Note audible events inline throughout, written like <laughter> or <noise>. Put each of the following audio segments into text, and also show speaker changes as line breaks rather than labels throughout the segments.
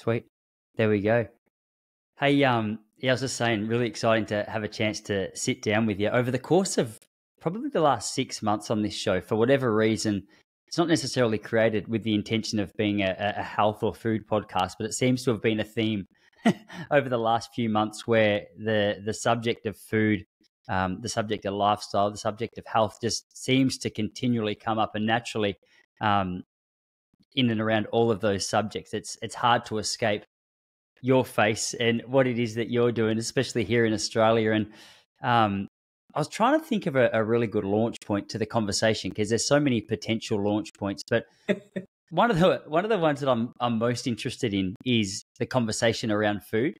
Sweet. There we go. Hey, um, yeah, I was just saying, really exciting to have a chance to sit down with you over the course of probably the last six months on this show. For whatever reason, it's not necessarily created with the intention of being a, a health or food podcast, but it seems to have been a theme <laughs> over the last few months where the the subject of food, um, the subject of lifestyle, the subject of health just seems to continually come up and naturally um, in and around all of those subjects. It's it's hard to escape your face and what it is that you're doing, especially here in Australia. And um, I was trying to think of a, a really good launch point to the conversation because there's so many potential launch points. But <laughs> one of the one of the ones that I'm I'm most interested in is the conversation around food.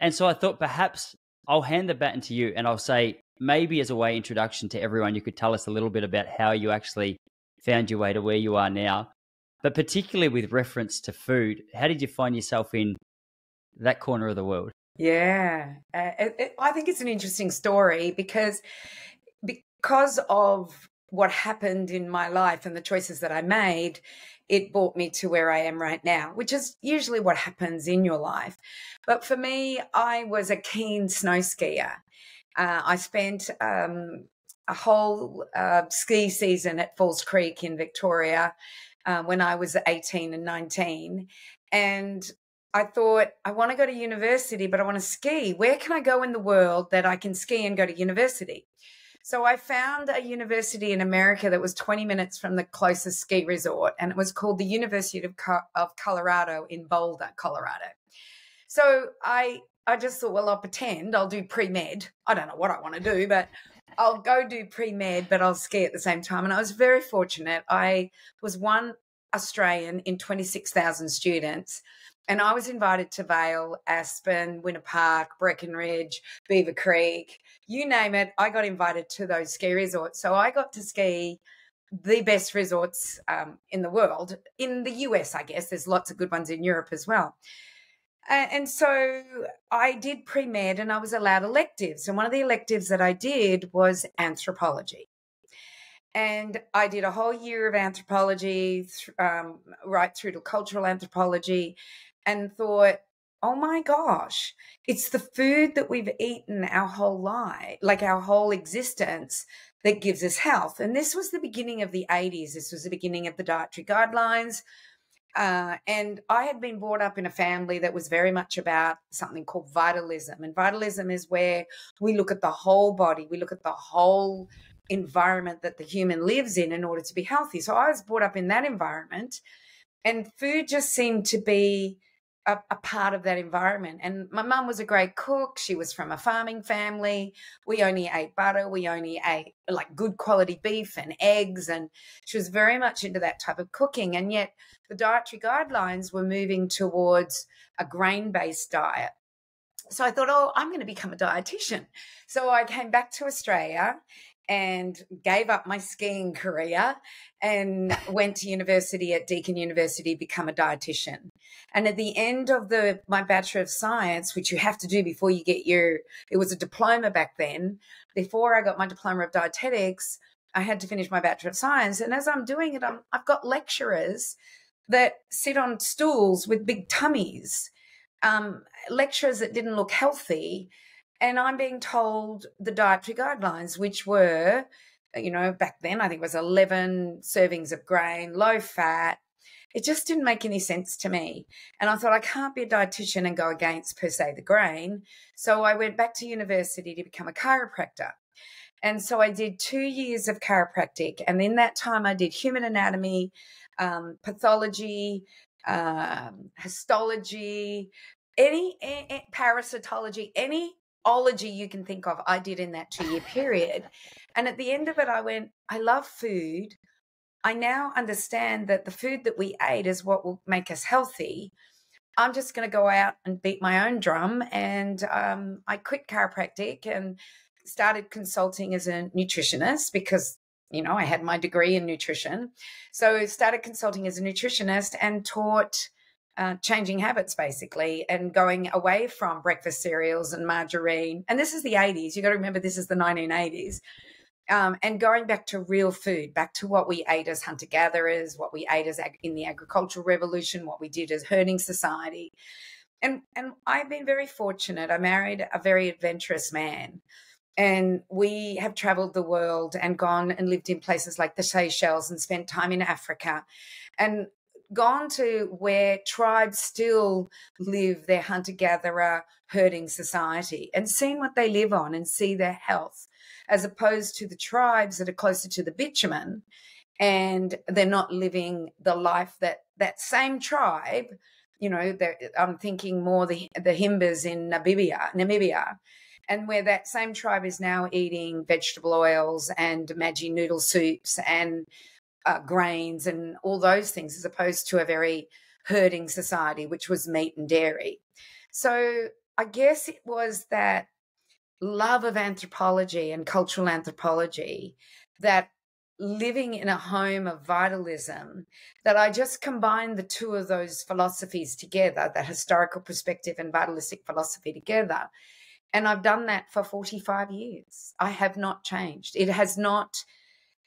And so I thought perhaps I'll hand the baton to you and I'll say maybe as a way introduction to everyone, you could tell us a little bit about how you actually found your way to where you are now. But particularly with reference to food, how did you find yourself in that corner of the world?
Yeah, uh, it, it, I think it's an interesting story because because of what happened in my life and the choices that I made, it brought me to where I am right now, which is usually what happens in your life. But for me, I was a keen snow skier. Uh, I spent um, a whole uh, ski season at Falls Creek in Victoria uh, when I was 18 and 19. And I thought, I want to go to university, but I want to ski. Where can I go in the world that I can ski and go to university? So I found a university in America that was 20 minutes from the closest ski resort, and it was called the University of, Co- of Colorado in Boulder, Colorado. So I I just thought, well, I'll pretend I'll do pre med. I don't know what I want to do, but I'll go do pre med, but I'll ski at the same time. And I was very fortunate. I was one Australian in 26,000 students. And I was invited to Vail, Aspen, Winter Park, Breckenridge, Beaver Creek, you name it. I got invited to those ski resorts. So I got to ski the best resorts um, in the world, in the US, I guess. There's lots of good ones in Europe as well. And so I did pre med and I was allowed electives. And one of the electives that I did was anthropology. And I did a whole year of anthropology, um, right through to cultural anthropology, and thought, oh my gosh, it's the food that we've eaten our whole life, like our whole existence, that gives us health. And this was the beginning of the 80s. This was the beginning of the dietary guidelines. Uh, and I had been brought up in a family that was very much about something called vitalism. And vitalism is where we look at the whole body, we look at the whole environment that the human lives in in order to be healthy. So I was brought up in that environment, and food just seemed to be a, a, part of that environment. And my mum was a great cook. She was from a farming family. We only ate butter. We only ate like good quality beef and eggs. And she was very much into that type of cooking. And yet the dietary guidelines were moving towards a grain based diet. So I thought, oh, I'm going to become a dietitian. So I came back to Australia and gave up my skiing career and went to university at Deakin University become a dietitian. And at the end of the my bachelor of science, which you have to do before you get your it was a diploma back then, before I got my diploma of dietetics, I had to finish my bachelor of science and as I'm doing it I'm, I've got lecturers that sit on stools with big tummies. Um, lecturers that didn't look healthy and I'm being told the dietary guidelines, which were, you know, back then I think it was 11 servings of grain, low fat. It just didn't make any sense to me. And I thought I can't be a dietitian and go against per se the grain. So I went back to university to become a chiropractor. And so I did two years of chiropractic. And in that time, I did human anatomy, um, pathology, um, histology, any, any parasitology, any ology you can think of, I did in that two year period. And at the end of it, I went, I love food. I now understand that the food that we ate is what will make us healthy. I'm just going to go out and beat my own drum. And um, I quit chiropractic and started consulting as a nutritionist because, you know, I had my degree in nutrition. So started consulting as a nutritionist and taught uh, changing habits basically and going away from breakfast cereals and margarine. And this is the 80s. You got to remember this is the 1980s. Um, and going back to real food, back to what we ate as hunter gatherers, what we ate as ag- in the agricultural revolution, what we did as herding society. And, and I've been very fortunate. I married a very adventurous man and we have traveled the world and gone and lived in places like the Seychelles and spent time in Africa and gone to where tribes still live their hunter gatherer herding society and seen what they live on and see their health as opposed to the tribes that are closer to the bitumen and they're not living the life that that same tribe you know i'm thinking more the the himbas in namibia namibia and where that same tribe is now eating vegetable oils and Maggi noodle soups and uh, grains and all those things, as opposed to a very herding society, which was meat and dairy. So I guess it was that love of anthropology and cultural anthropology that living in a home of vitalism that I just combined the two of those philosophies together, that historical perspective and vitalistic philosophy together, and I've done that for 45 years. I have not changed. It has not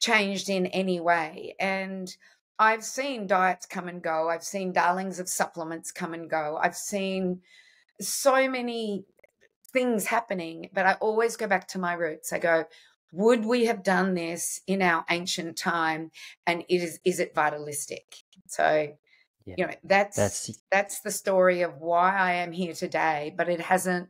changed in any way. And I've seen diets come and go. I've seen darlings of supplements come and go. I've seen so many things happening, but I always go back to my roots. I go, would we have done this in our ancient time? And is is it vitalistic? So yeah. you know, that's, that's that's the story of why I am here today, but it hasn't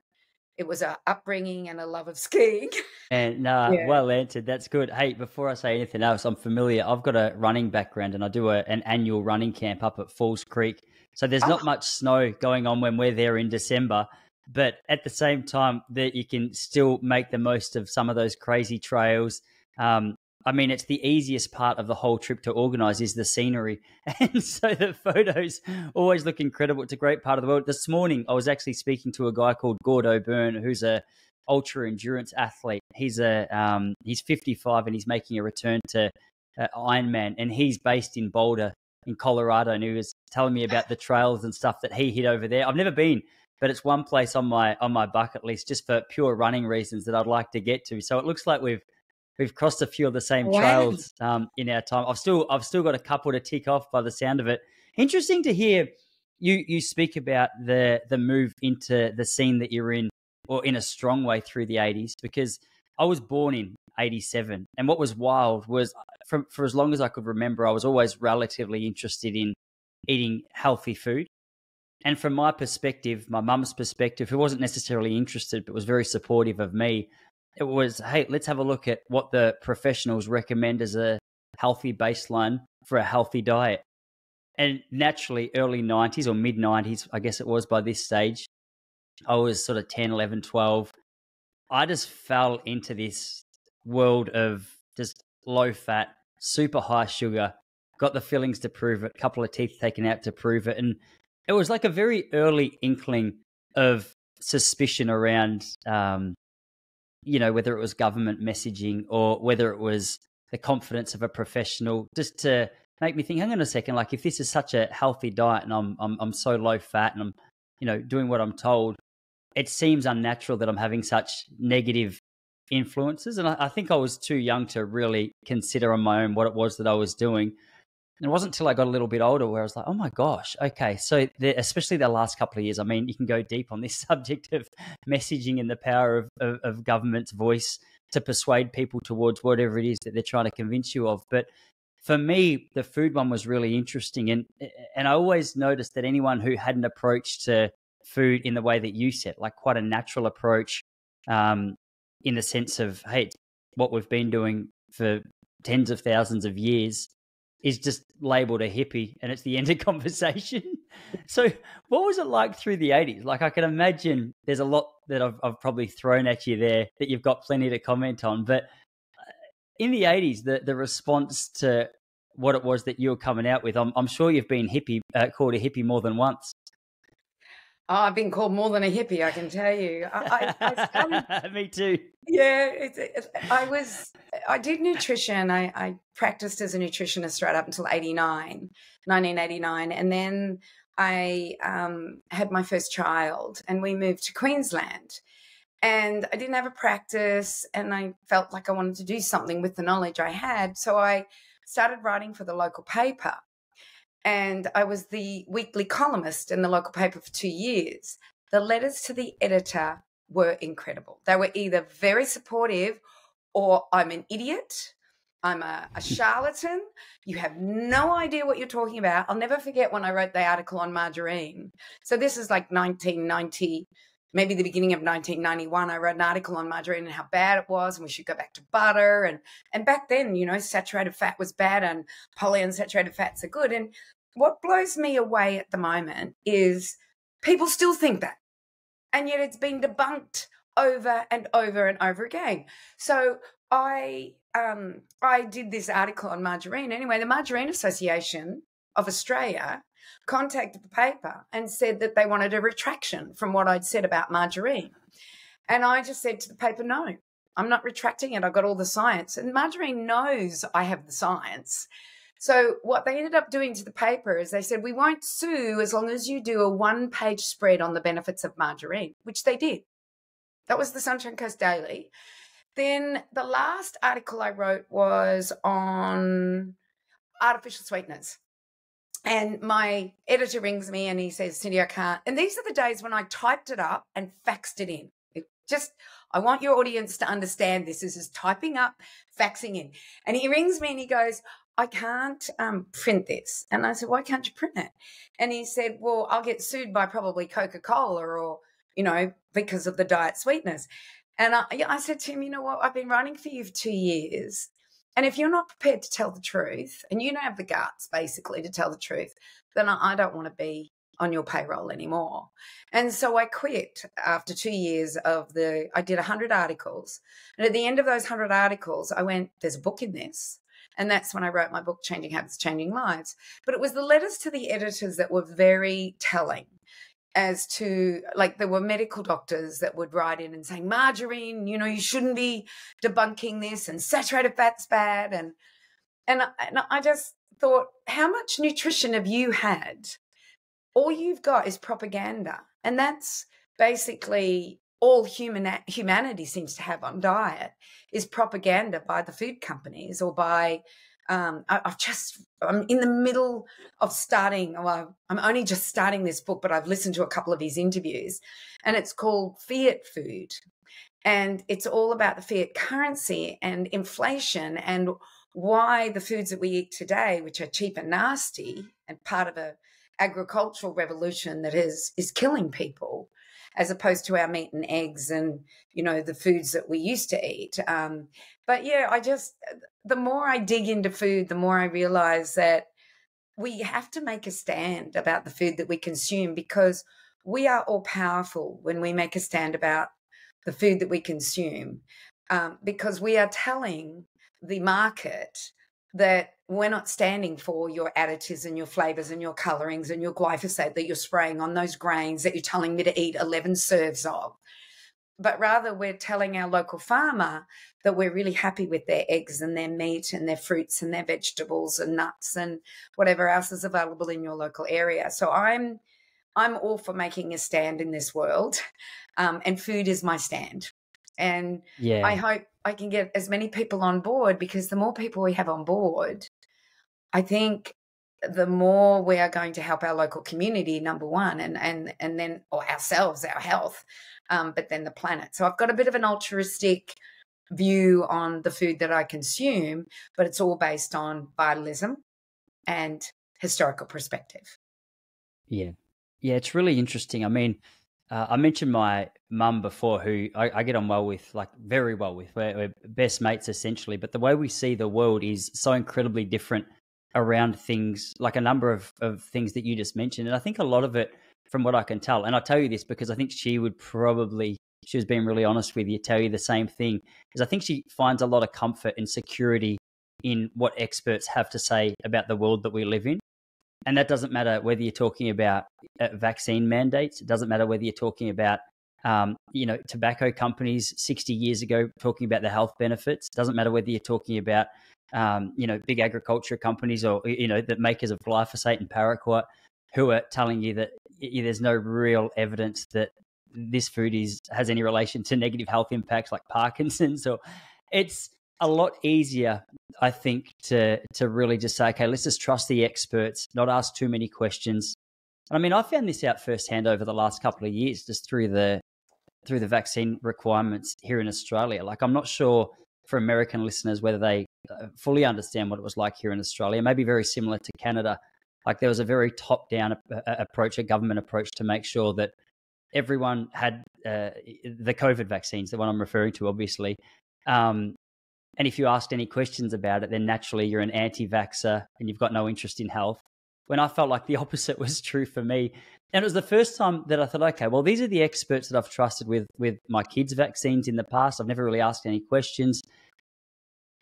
it was a upbringing and a love of skiing. <laughs>
And uh, yeah. well answered. That's good. Hey, before I say anything else, I'm familiar. I've got a running background, and I do a, an annual running camp up at Falls Creek. So there's oh. not much snow going on when we're there in December, but at the same time, that you can still make the most of some of those crazy trails. Um, I mean, it's the easiest part of the whole trip to organize is the scenery. <laughs> And so the photos always look incredible. It's a great part of the world. This morning, I was actually speaking to a guy called Gordo Byrne, who's a ultra endurance athlete. He's a um, he's 55 and he's making a return to uh, Ironman, and he's based in Boulder, in Colorado. And he was telling me about the trails and stuff that he hit over there. I've never been, but it's one place on my on my bucket list just for pure running reasons that I'd like to get to. So it looks like we've we've crossed a few of the same wow. trails um, in our time. I've still I've still got a couple to tick off by the sound of it. Interesting to hear you you speak about the the move into the scene that you're in, or in a strong way through the '80s, because I was born in '87, and what was wild was from for as long as I could remember, I was always relatively interested in eating healthy food. And from my perspective, my mum's perspective, who wasn't necessarily interested but was very supportive of me, it was, hey, let's have a look at what the professionals recommend as a healthy baseline for a healthy diet. And naturally, early 90s or mid 90s, I guess it was by this stage, I was sort of 10, 11, 12. I just fell into this world of just low fat, super high sugar, got the fillings to prove it, a couple of teeth taken out to prove it. And it was like a very early inkling of suspicion around um, you know, whether it was government messaging or whether it was the confidence of a professional, just to make me think, hang on a second, like if this is such a healthy diet and I'm I'm I'm so low fat and I'm, you know, doing what I'm told, it seems unnatural that I'm having such negative influences. And I, I think I was too young to really consider on my own what it was that I was doing it wasn't until I got a little bit older where I was like, oh my gosh, okay. So, the, especially the last couple of years, I mean, you can go deep on this <laughs> subject of messaging and the power of, of, of government's voice to persuade people towards whatever it is that they're trying to convince you of. But for me, the food one was really interesting. And, and I always noticed that anyone who had an approach to food in the way that you said, like quite a natural approach, um, in the sense of, hey, what we've been doing for tens of thousands of years is just labeled a hippie and it's the end of <laughs> conversation. so, what was it like through the 80s? Like, I can imagine there's a lot that I've, I've probably thrown at you there that you've got plenty to comment on. But uh, in the 80s, the, the response to what it was that you were coming out with, I'm, I'm sure you've been hippie, uh, called a hippie more than once.
Oh, I've been called more than a hippie, I can tell you. I,
I, I, <laughs> Me too.
Yeah, it's, it's, I was. I did nutrition. I, I practiced as a nutritionist right up until 89, 1989, and then I um, had my first child, and we moved to Queensland. And I didn't have a practice, and I felt like I wanted to do something with the knowledge I had. So I started writing for the local paper. And I was the weekly columnist in the local paper for two years. The letters to the editor were incredible. They were either very supportive or I'm an idiot. I'm a, a, <laughs> charlatan. You have no idea what you're talking about. I'll never forget when I wrote the article on margarine. So this is like 1990, maybe the beginning of 1991. I wrote an article on margarine and how bad it was, and we should go back to butter. And and back then, you know, saturated fat was bad, and polyunsaturated fats are good. And what blows me away at the moment is people still think that, and yet it's been debunked over and over and over again. So I um, I did this article on margarine. Anyway, the Margarine Association of Australia contacted the paper and said that they wanted a retraction from what I'd said about margarine. And I just said to the paper, no, I'm not retracting it. I've got all the science. And margarine knows I have the science. So what they ended up doing to the paper is they said, we won't sue as long as you do a one page spread on the benefits of margarine, which they did. That was the Sunshine Coast Daily. Then the last article I wrote was on artificial sweeteners. And my editor rings me and he says, Cyndi, I can't. And these are the days when I typed it up and faxed it in. It just, I want your audience to understand this. This is typing up, faxing in. And he rings me and he goes, I can't um, print this. And I said, Why can't you print it? And he said, Well, I'll get sued by probably Coca Cola or, you know, because of the diet sweetness. And I, I said to him, you know what? I've been running for you for two years. And if you're not prepared to tell the truth and you don't have the guts basically to tell the truth, then I, don't want to be on your payroll anymore. And so I quit after two years of the, I did 100 articles. And at the end of those 100 articles, I went, there's a book in this. And that's when I wrote my book, Changing Habits, Changing Lives. But it was the letters to the editors that were very telling as to like there were medical doctors that would write in and saying margarine you know you shouldn't be debunking this and saturated fat's bad and and I, and I just thought how much nutrition have you had? All you've got is propaganda and that's basically all human humanity seems to have on diet is propaganda by the food companies or by um, I, have just I'm in the middle of starting. Well, I'm only just starting this book, but I've listened to a couple of his interviews, and it's called Fiat Food, and it's all about the fiat currency and inflation and why the foods that we eat today, which are cheap and nasty, and part of a agricultural revolution that is is killing people, as opposed to our meat and eggs and you know the foods that we used to eat. Um, but yeah, I just the more I dig into food, the more I realize that we have to make a stand about the food that we consume because we are all powerful when we make a stand about the food that we consume um, because we are telling the market that we're not standing for your additives and your flavors and your colorings and your glyphosate that you're spraying on those grains that you're telling me to eat 11 serves of but rather we're telling our local farmer that we're really happy with their eggs and their meat and their fruits and their vegetables and nuts and whatever else is available in your local area. So I'm I'm all for making a stand in this world, <laughs> um, and food is my stand. And yeah. I hope I can get as many people on board because the more people we have on board, I think the more we are going to help our local community number one and and and then or ourselves our health um, but then the planet so i've got a bit of an altruistic view on the food that i consume but it's all based on vitalism and historical perspective
yeah yeah it's really interesting i mean uh, I mentioned my mum before, who I, I, get on well with, like very well with. We're, we're, best mates essentially, but the way we see the world is so incredibly different around things like a number of, of things that you just mentioned. And I think a lot of it, from what I can tell, and I tell you this because I think she would probably, she was being really honest with you, tell you the same thing, is I think she finds a lot of comfort and security in what experts have to say about the world that we live in. And that doesn't matter whether you're talking about uh, vaccine mandates. It doesn't matter whether you're talking about, um, you know, tobacco companies 60 years ago talking about the health benefits. It doesn't matter whether you're talking about um, you know, big agriculture companies or, you know, the makers of glyphosate and paraquat who are telling you that there's no real evidence that this food is has any relation to negative health impacts like Parkinson's or it's a lot easier, I think, to to really just say, okay, let's just trust the experts, not ask too many questions. I mean, I found this out firsthand over the last couple of years, just through the through the vaccine requirements here in Australia. Like, I'm not sure for American listeners whether they uh, fully understand what it was like here in Australia. Maybe very similar to Canada. Like, there was a very top down approach, a government approach to make sure that everyone had uh, the COVID vaccines, the one I'm referring to, obviously. Um, and if you asked any questions about it, then naturally you're an anti vaxxer and you've got no interest in health. When I felt like the <laughs> opposite was true for me. And it was the first time that I thought, okay, well, these are the experts that I've trusted with with my kids' vaccines in the past. I've never really asked any questions.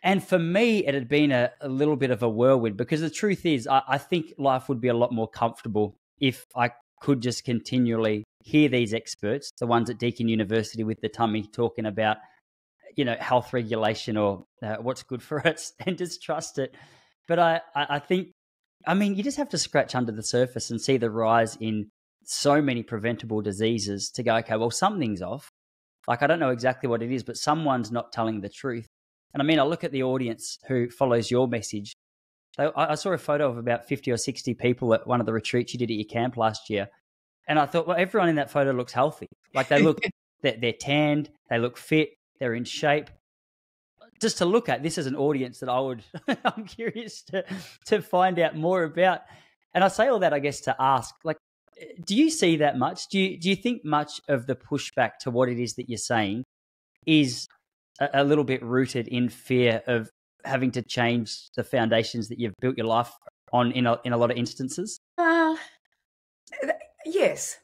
And for me, it had been a, a little bit of a whirlwind because the truth is, I, I think life would be a lot more comfortable if I could just continually hear these experts, the ones at Deakin University with the tummy talking about, you know, health regulation or uh, what's good for <laughs> us and just trust it. But I, I think, I mean, you just have to scratch under the surface and see the rise in so many preventable diseases to go, okay, well, something's off. Like, I don't know exactly what it is, but someone's not telling the truth. And I mean, I look at the audience who follows your message. I saw a photo of about 50 or 60 people at one of the retreats you did at your camp last year. And I thought, well, everyone in that photo looks healthy. Like they look, <laughs> they're, they're tanned, they look fit, they're in shape. Just to look at this as an audience that I would, <laughs> I'm curious to, to find out more about. And I say all that, I guess, to ask, like, do you see that much? Do you, do you think much of the pushback to what it is that you're saying is a, a little bit rooted in fear of having to change the foundations that you've built your life on in a, in a lot of instances?
Uh, yes,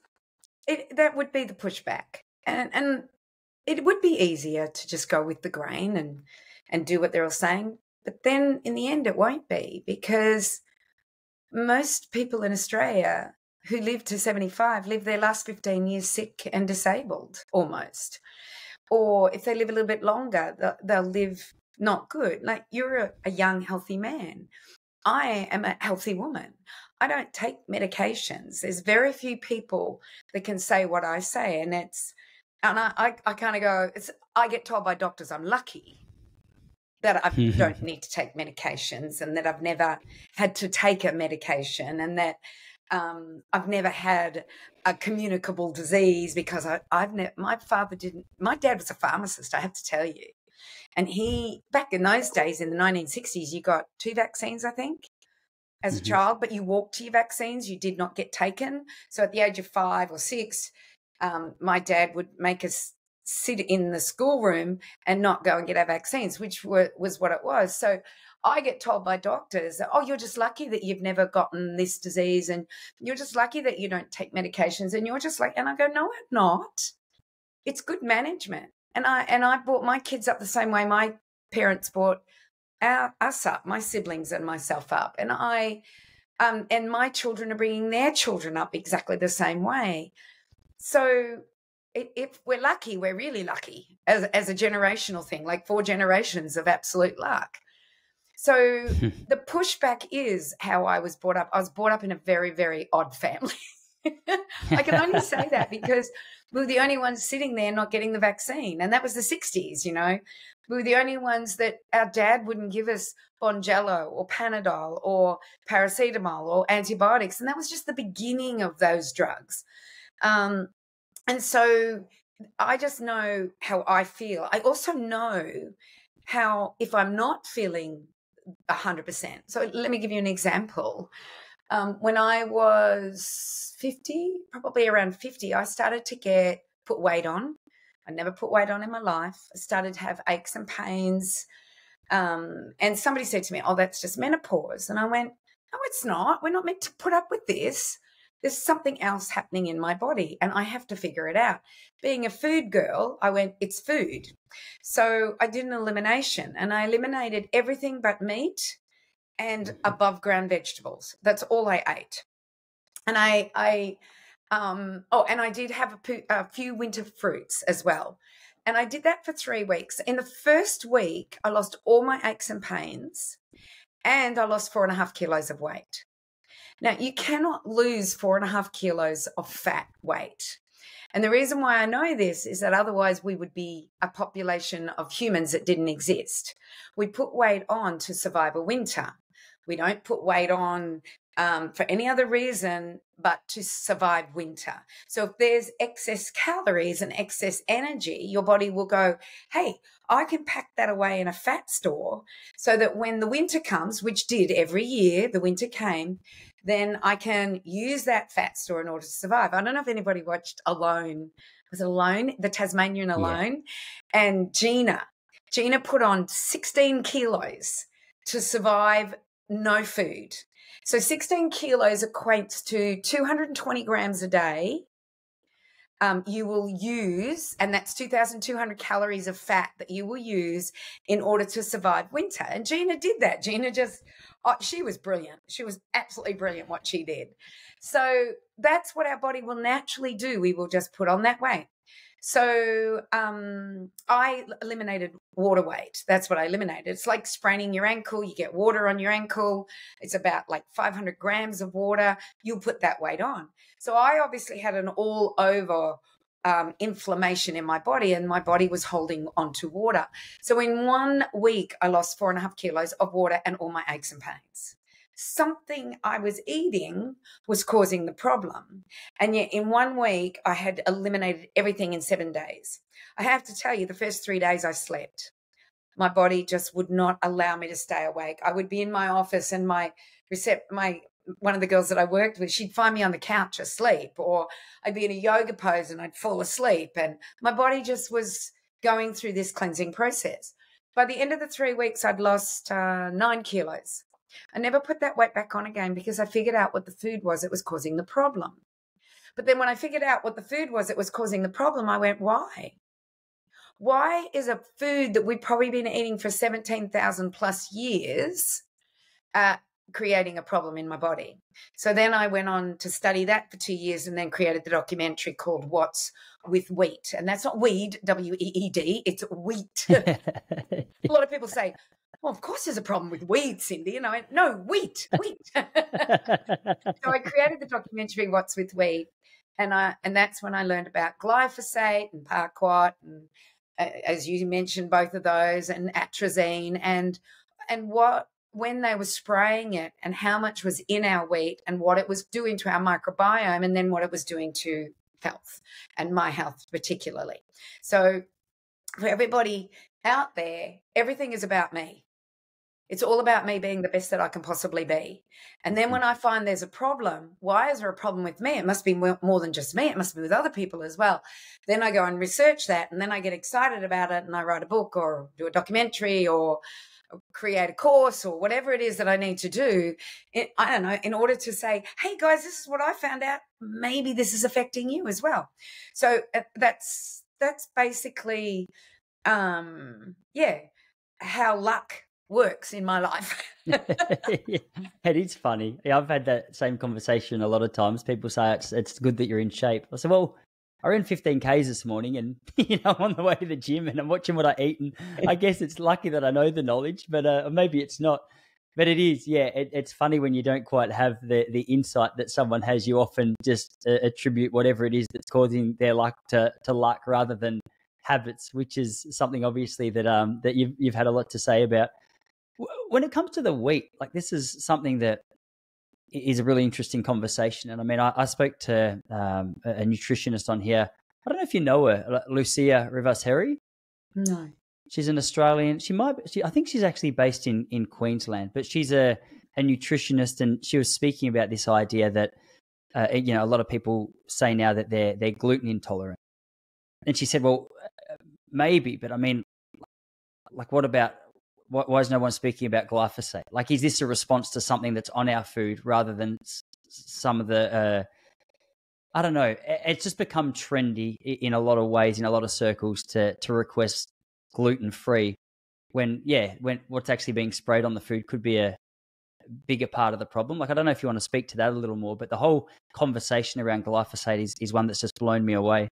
it, that would be the pushback, and and it would be easier to just go with the grain and and do what they're all saying. But then in the end, it won't be because most people in Australia who live to 75 live their last 15 years sick and disabled almost or if they live a little bit longer, they'll, live not good. Like you're a, a young, healthy man. I am a healthy woman. I don't take medications. There's very few people that can say what I say, and it's and I I, I kind of go. It's I get told by doctors I'm lucky that I <laughs> don't need to take medications, and that I've never had to take a medication, and that um, I've never had a communicable disease because I, have never, my father didn't, my dad was a pharmacist, I have to tell you. And he, back in those days in the 1960s, you got two vaccines, I think, as mm-hmm. a child, but you walked to your vaccines, you did not get taken. So at the age of five or six, um, my dad would make us sit in the schoolroom and not go and get our vaccines, which were, was what it was. So I get told by doctors, oh, you're just lucky that you've never gotten this disease and you're just lucky that you don't take medications. And you're just like, and I go, no, I'm not. It's good management. And I and I brought my kids up the same way my parents brought our, us up, my siblings and myself up. And I um, and my children are bringing their children up exactly the same way. So if we're lucky, we're really lucky as, as a generational thing, like four generations of absolute luck. So <laughs> the pushback is how I was brought up. I was brought up in a very, very odd family. <laughs> I can only say that <laughs> because we were the only ones sitting there not getting the vaccine. And that was the 60s, you know. We were the only ones that our dad wouldn't give us Bonjela or Panadol or paracetamol or antibiotics. And that was just the beginning of those drugs. Um, and so I just know how I feel. I also know how, if I'm not feeling 100%. So let me give you an example. Um, when I was 50, probably around 50, I started to get put weight on. I never put weight on in my life. I started to have aches and pains. Um, and somebody said to me, Oh, that's just menopause. And I went, No, it's not. We're not meant to put up with this there's something else happening in my body and I have to figure it out. Being a food girl, I went, it's food. So I did an elimination and I eliminated everything but meat and mm-hmm. above ground vegetables. That's all I ate. And I, I, um, oh, and I did have a, a few winter fruits as well. And I did that for three weeks. In the first week, I lost all my aches and pains and I lost four and a half kilos of weight. Now, you cannot lose four and a half kilos of fat weight. And the reason why I know this is that otherwise we would be a population of humans that didn't exist. We put weight on to survive a winter. We don't put weight on um, for any other reason but to survive winter. So if there's excess calories and excess energy, your body will go, hey, I can pack that away in a fat store so that when the winter comes, which did every year, the winter came, then I can use that fat store in order to survive. I don't know if anybody watched Alone. Was it Alone? The Tasmanian Alone? Yeah. And Gina. Gina put on 16 kilos to survive no food. So 16 kilos equates to 220 grams a day. Um, you will use, and that's 2,200 calories of fat that you will use in order to survive winter. And Gina did that. Gina just, oh, she was brilliant. She was absolutely brilliant what she did. So that's what our body will naturally do. We will just put on that weight. So um, I eliminated water weight. That's what I eliminated. It's like spraining your ankle. You get water on your ankle. It's about like 500 grams of water. You'll put that weight on. So I obviously had an all over um, inflammation in my body, and my body was holding onto water. So in one week, I lost four and a half kilos of water and all my aches and pains something I was eating was causing the problem. And yet, in one week, I had eliminated everything in seven days. I have to tell you, the first three days I slept. My body just would not allow me to stay awake. I would be in my office and my recept my one of the girls that I worked with, she'd find me on the couch asleep, or I'd be in a yoga pose and I'd fall asleep. And my body just was going through this cleansing process. By the end of the three weeks, I'd lost uh, nine kilos. I never put that weight back on again because I figured out what the food was that was causing the problem. But then when I figured out what the food was that was causing the problem, I went, why? Why is a food that we've probably been eating for 17,000 plus years uh, creating a problem in my body? So then I went on to study that for two years and then created the documentary called What's with Wheat. And that's not weed, W E E D, it's wheat. <laughs> a lot of people say, well, of course there's a problem with weed, Cyndi. And I went, no, wheat, wheat. <laughs> so I created the documentary What's with Wheat. And I and that's when I learned about glyphosate and paraquat and uh, as you mentioned, both of those and atrazine and and what when they were spraying it and how much was in our wheat and what it was doing to our microbiome and then what it was doing to health and my health particularly. So for everybody out there, everything is about me. It's all about me being the best that I can possibly be. And then when mm-hmm. I find there's a problem, why is there a problem with me? It must be more than just me. It must be with other people as well. Then I go and research that and then I get excited about it and I write a book or do a documentary or create a course or whatever it is that I need to do. I don't know, in order to say, hey guys, this is what I found out. Maybe this is affecting you as well. So uh, that's, that's basically, um, yeah, how luck works in my life. <laughs>
it is funny. Yeah, I've had that same conversation a lot of times. People say it's it's good that you're in shape. I said, well, I ran 15 k's this morning, and <laughs> you know I'm on the way to the gym, and I'm watching what I eat, and I <laughs> guess it's lucky that I know the knowledge, but uh, maybe it's not. But it is, yeah. It, it's funny when you don't quite have the the insight that someone has. You often just uh, attribute whatever it is that's causing their luck to to luck rather than habits, which is something obviously that um that you've you've had a lot to say about when it comes to the wheat, like this is something that is a really interesting conversation. And I mean, I, I spoke to um, a nutritionist on here. I don't know if you know her, Lucia Rivas-Heri.
No.
She's an Australian. She might. She, I think she's actually based in in Queensland, but she's a a nutritionist, and she was speaking about this idea that uh, you know a lot of people say now that they're they're gluten intolerant, and she said, well, maybe, but I mean, like, what about why is no one speaking about glyphosate? Like, is this a response to something that's on our food rather than some of the? Uh, I don't know. It's just become trendy in a lot of ways, in a lot of circles, to to request gluten free. When yeah, when what's actually being sprayed on the food could be a bigger part of the problem. Like, I don't know if you want to speak to that a little more, but the whole conversation around glyphosate is is one that's just blown me away.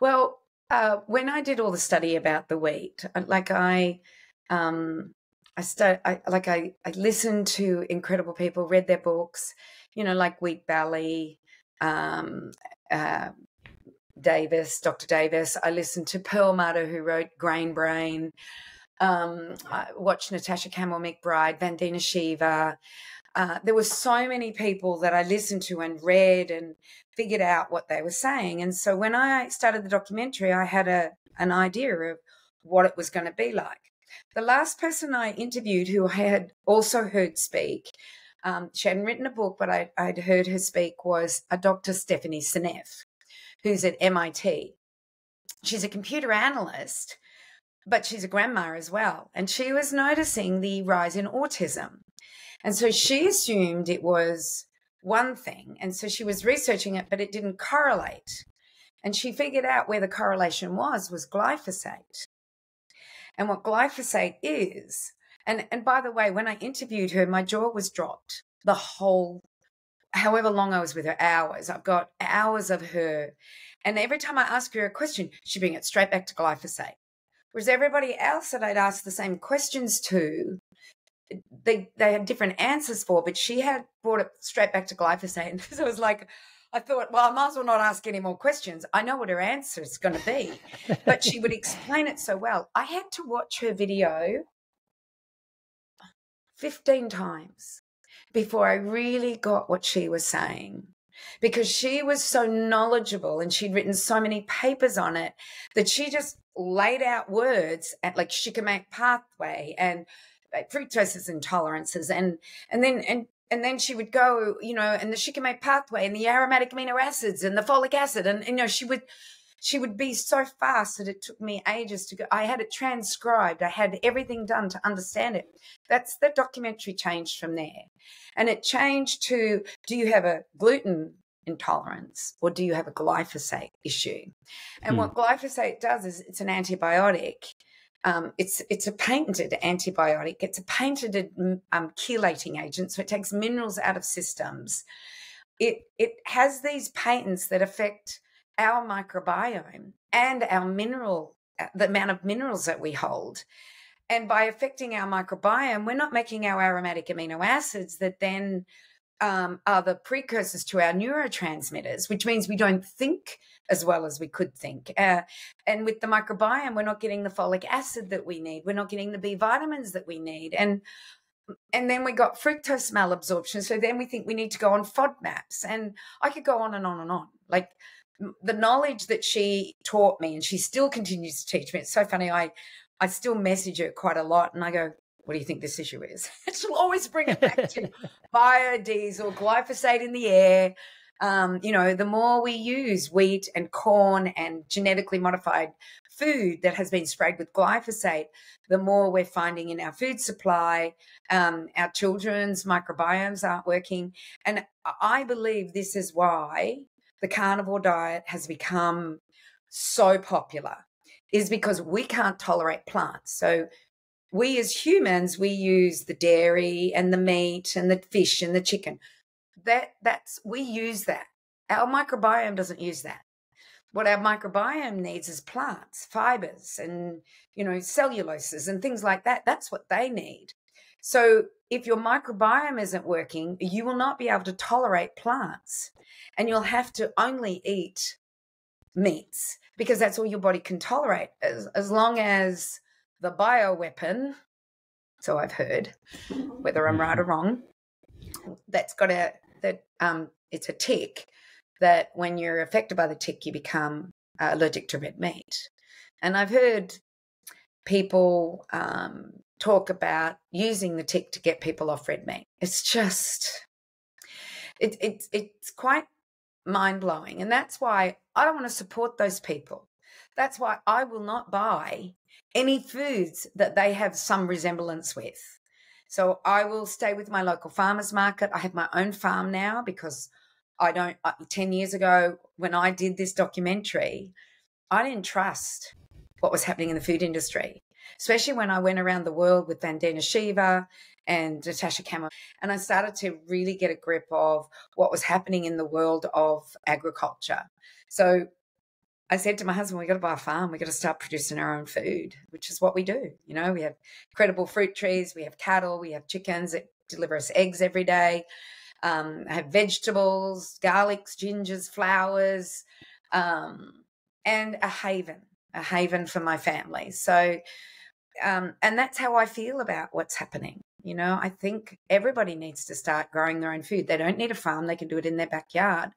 Well, uh, when I did all the study about the wheat, uh, like I um, I start, I, like I, I listened to incredible people, read their books, you know, like Wheat Belly, um, uh, Davis, Dr. Davis. I listened to Pearl Perlmutter, who wrote Grain Brain. Um, I watched Natasha Campbell McBride, Vandana Shiva. Uh, there were so many people that I listened to and read and figured out what they were saying. And so when I started the documentary, I had a an idea of what it was going to be like. The last person I interviewed who I had also heard speak, um, she hadn't written a book, but I, would heard her speak, was a Dr. Stephanie Seneff, who's at MIT. She's a computer analyst, but she's a grandma as well. And she was noticing the rise in autism. And so she assumed it was one thing. And so she was researching it, but it didn't correlate. And she figured out where the correlation was, was glyphosate. And what glyphosate is, and, and by the way, when I interviewed her, my jaw was dropped the whole, however long I was with her, hours. I've got hours of her. And every time I ask her a question, she bring it straight back to glyphosate. Whereas everybody else that I'd asked the same questions to, they they had different answers for, but she had brought it straight back to glyphosate. And <laughs> so it was like, I thought, well, I might as well not ask any more questions. I know what her answer is going to be, but she would explain it so well. I had to watch her video 15 times before I really got what she was saying because she was so knowledgeable and she'd written so many papers on it that she just laid out words at like shikimate pathway and fructose intolerances and and then and and then she would go, you know, and the shikimate pathway and the aromatic amino acids and the folic acid. And, you know, she would, she would be so fast that it took me ages to go. I had it transcribed. I had everything done to understand it. That's the documentary changed from there. And it changed to, do you have a gluten intolerance or do you have a glyphosate issue? And hmm. what glyphosate does is it's an antibiotic um, it's it's a patented antibiotic. It's a patented mm, um, chelating agent, so it takes minerals out of systems. It it has these patents that affect our microbiome and our mineral, uh, the amount of minerals that we hold. And by affecting our microbiome, we're not making our aromatic amino acids that then um, are the precursors to our neurotransmitters, which means we don't think as well as we could think. Uh, and with the microbiome, we're not getting the folic acid that we need. We're not getting the B vitamins that we need. And and then we got fructose malabsorption. So then we think we need to go on FODMAPs. And I could go on and on and on. Like the knowledge that she taught me, and she still continues to teach me. It's so funny. I I still message her quite a lot, and I go, what do you think this issue is? <laughs> She'll always bring it back to <laughs> biodiesel, glyphosate in the air. Um, you know, the more we use wheat and corn and genetically modified food that has been sprayed with glyphosate, the more we're finding in our food supply. Um, our children's microbiomes aren't working. And I believe this is why the carnivore diet has become so popular is because we can't tolerate plants. So we as humans we use the dairy and the meat and the fish and the chicken. That that's we use that. Our microbiome doesn't use that. What our microbiome needs is plants fibers and you know celluloses and things like that. That's what they need. So if your microbiome isn't working you will not be able to tolerate plants and you'll have to only eat meats because that's all your body can tolerate as, as long as the bioweapon, so I've heard, whether I'm right or mm-hmm. wrong, that's got a that um it's a tick that when you're affected by the tick you become uh, allergic to red meat. And I've heard people um, talk about using the tick to get people off red meat. It's just it, it it's quite mind blowing, and that's why I don't want to support those people. That's why I will not buy any foods that they have some resemblance with. So I will stay with my local farmers market. I have my own farm now because I don't, uh, 10 years ago, when I did this documentary, I didn't trust what was happening in the food industry, especially when I went around the world with Vandana Shiva and Natasha Campbell. And I started to really get a grip of what was happening in the world of agriculture. So I said to my husband, we got to buy a farm. We got to start producing our own food, which is what we do. You know, we have incredible fruit trees, we have cattle, we have chickens that deliver us eggs every day. Um, I have vegetables, garlics, gingers, flowers, um, and a haven, a haven for my family. So, um, and that's how I feel about what's happening. You know, I think everybody needs to start growing their own food. They don't need a farm; they can do it in their backyard,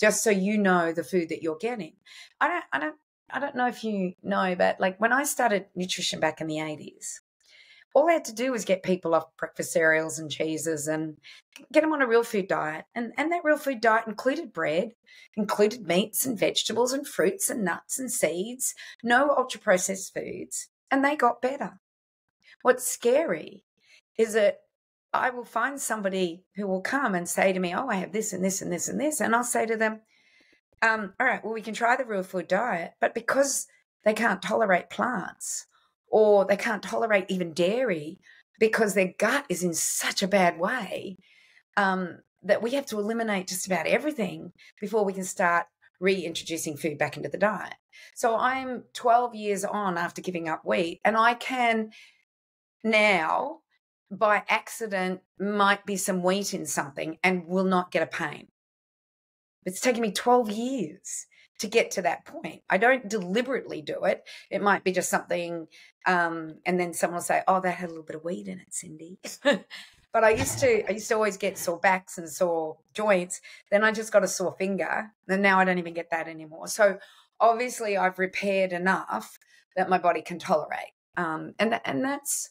just so you know the food that you're getting. I don't, I don't, I don't know if you know, but like when I started nutrition back in the eighties, all I had to do was get people off breakfast cereals and cheeses and get them on a real food diet. And, and that real food diet included bread, included meats and vegetables and fruits and nuts and seeds, no ultra processed foods, and they got better. What's scary is that I will find somebody who will come and say to me, Oh, I have this and this and this and this. And I'll say to them, um, All right, well, we can try the real food diet, but because they can't tolerate plants, or they can't tolerate even dairy because their gut is in such a bad way um, that we have to eliminate just about everything before we can start reintroducing food back into the diet. So I'm 12 years on after giving up wheat, and I can now, by accident, might be some wheat in something and will not get a pain. It's taken me 12 years to get to that point. I don't deliberately do it. It might be just something, um, and then someone will say, "Oh, that had a little bit of weed in it, Cyndi." <laughs> but I used to, I used to always get sore backs and sore joints. Then I just got a sore finger, and now I don't even get that anymore. So obviously, I've repaired enough that my body can tolerate, um, and and that's,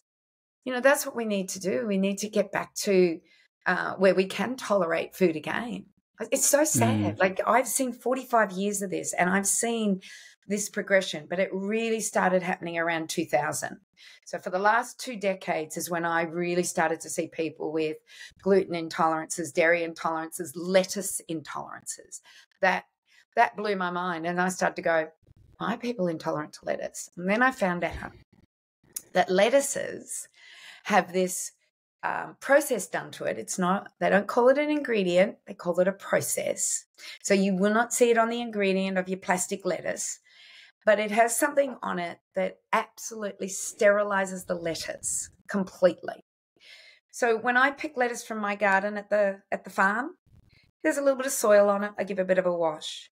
you know, that's what we need to do. We need to get back to uh, where we can tolerate food again. It's so sad. Mm. Like I've seen 45 years of this and I've seen this progression, but it really started happening around 2000. So for the last two decades is when I really started to see people with gluten intolerances, dairy intolerances, lettuce intolerances. That that blew my mind and I started to go, why are people intolerant to lettuce? And then I found out that lettuces have this um, process done to it. It's not, they don't call it an ingredient, they call it a process. So you will not see it on the ingredient of your plastic lettuce, but it has something on it that absolutely sterilizes the lettuce completely. So when I pick lettuce from my garden at the at the farm, there's a little bit of soil on it. I give a bit of a wash.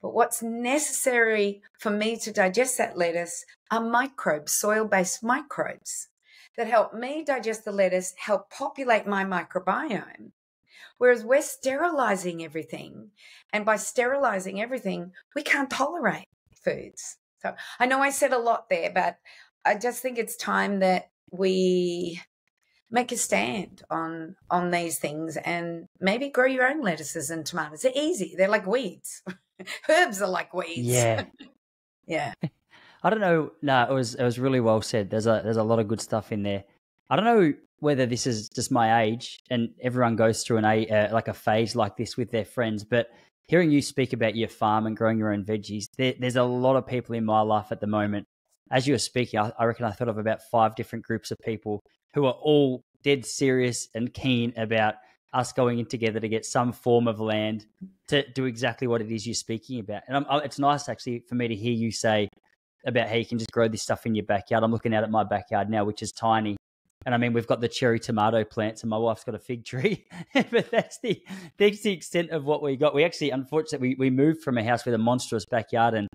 But what's necessary for me to digest that lettuce are microbes, soil based microbes that help me digest the lettuce, help populate my microbiome. Whereas we're sterilizing everything. And by sterilizing everything, we can't tolerate foods. So I know I said a lot there, but I just think it's time that we make a stand on on these things and maybe grow your own lettuces and tomatoes. They're easy. They're like weeds. <laughs> Herbs are like weeds.
Yeah. <laughs>
yeah.
I don't know. No, it was it was really well said. There's a there's a lot of good stuff in there. I don't know whether this is just my age and everyone goes through an a uh, like a phase like this with their friends, but hearing you speak about your farm and growing your own veggies, there, there's a lot of people in my life at the moment. As you were speaking, I, I reckon I thought of about five different groups of people who are all dead serious and keen about us going in together to get some form of land to do exactly what it is you're speaking about. And I'm, it's nice actually for me to hear you say about how you can just grow this stuff in your backyard. I'm looking out at my backyard now, which is tiny. And I mean, we've got the cherry tomato plants, and my wife's got a fig tree. <laughs> but that's the that's the extent of what we got. We actually, unfortunately, we, we moved from a house with a monstrous backyard, and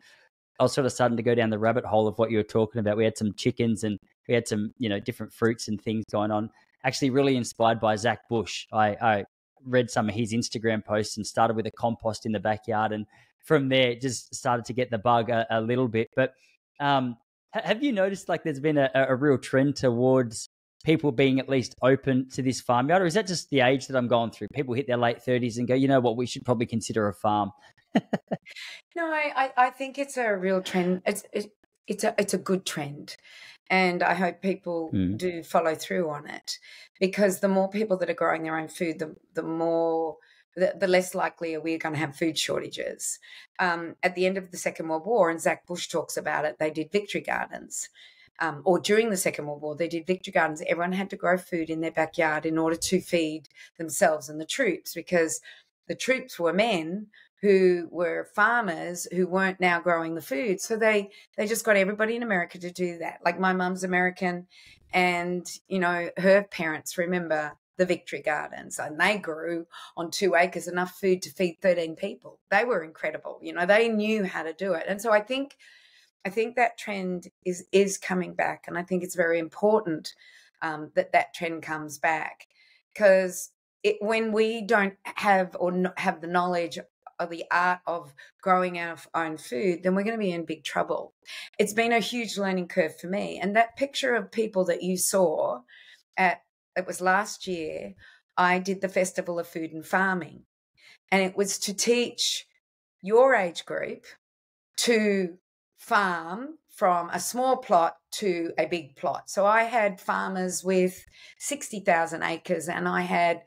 I was sort of starting to go down the rabbit hole of what you were talking about. We had some chickens, and we had some, you know, different fruits and things going on. Actually, really inspired by Zach Bush. I, I read some of his Instagram posts and started with a compost in the backyard, and from there, just started to get the bug a, a little bit. But um, have you noticed like there's been a, a real trend towards people being at least open to this farmyard, or is that just the age that I'm going through? People hit their late 30s and go, you know what, we should probably consider a farm.
no, I, I think it's a real trend. It's it, it's a it's a good trend, and I hope people mm. do follow through on it, because the more people that are growing their own food, the the more the, the less likely are we going to have food shortages. Um, at the end of the Second World War, and Zach Bush talks about it, they did victory gardens. Um, or during the Second World War, they did victory gardens. Everyone had to grow food in their backyard in order to feed themselves and the troops because the troops were men who were farmers who weren't now growing the food. So they they just got everybody in America to do that. Like my mum's American and you know her parents remember the Victory Gardens, and they grew on two acres enough food to feed 13 people. They were incredible. You know, they knew how to do it. And so I think I think that trend is is coming back, and I think it's very important um, that that trend comes back because it, when we don't have or have the knowledge of the art of growing our own food, then we're going to be in big trouble. It's been a huge learning curve for me, and that picture of people that you saw at it was last year. I did the Festival of Food and Farming, and it was to teach your age group to farm from a small plot to a big plot. So I had farmers with 60,000 acres and I had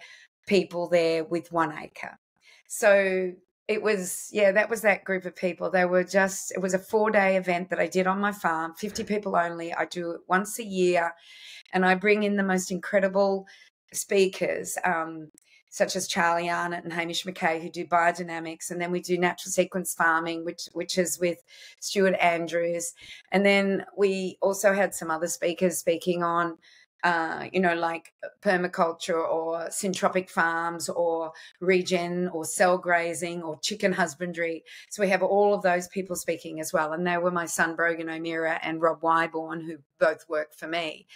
people there with one acre. So it was, yeah, that was that group of people. They were just, it was a four day event that I did on my farm, 50 people only. I do it once a year and I bring in the most incredible speakers. Um, such as Charlie Arnott and Hamish McKay, who do biodynamics, and then we do natural sequence farming, which which is with Stuart Andrews, and then we also had some other speakers speaking on, uh, you know, like permaculture or syntropic farms or regen or cell grazing or chicken husbandry. So we have all of those people speaking as well, and they were my son Brogan O'Meara and Rob Wyborn, who both work for me.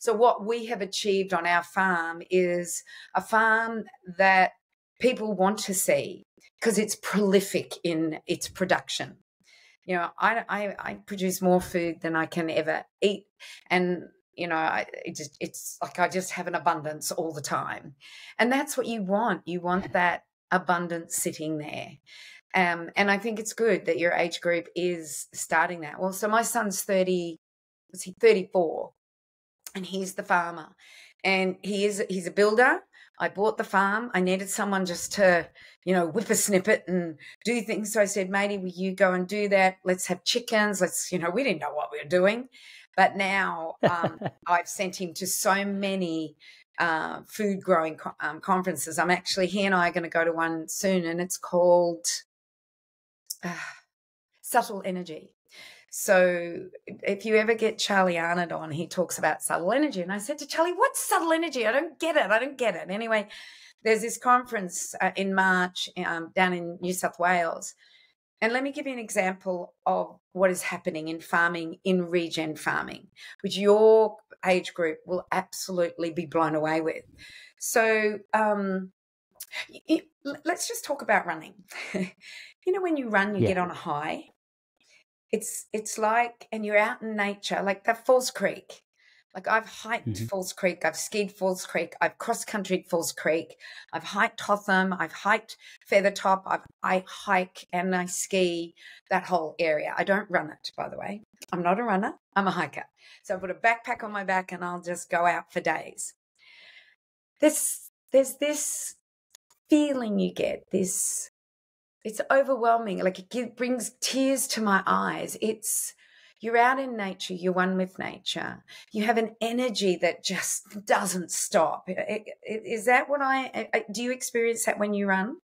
So, what we have achieved on our farm is a farm that people want to see because it's prolific in its production. You know, I, I, I, produce more food than I can ever eat. And, you know, I, it just, it's like I just have an abundance all the time. And that's what you want. You want that abundance sitting there. Um, and I think it's good that your age group is starting that. Well, so my son's 30, was he 34? And he's the farmer. And he is he's a builder. I bought the farm. I needed someone just to you know whip a snippet and do things. So i said matey will you go and do that? Let's have chickens. Let's you know we didn't know what we were doing. But now um, <laughs> i've sent him to so many uh, food growing co- um, conferences. I'm actually he and i are going to go to one soon and it's called uh, subtle energy so if you ever get Charlie Arnott on, he talks about subtle energy. And I said to Charlie, what's subtle energy? I don't get it. I don't get it. Anyway, there's this conference uh, in March um, down in New South Wales. And let me give you an example of what is happening in farming, in regen farming, which your age group will absolutely be blown away with. So, um, let's just talk about running. <laughs> you know, when you run, you yeah. get on a high it's it's like and you're out in nature like the falls creek. Like i've hiked mm-hmm. falls creek i've skied falls creek i've cross country falls creek i've hiked hotham i've hiked feathertop I've, i hike and i ski that whole area. I don't run it by the way. I'm not a runner i'm a hiker. So i put a backpack on my back and i'll just go out for days. This there's this feeling you get this it's overwhelming. Like it gives, brings tears to my eyes. It's, you're out in nature, you're one with nature. You have an energy that just doesn't stop. Is that what I, do you experience that when you run?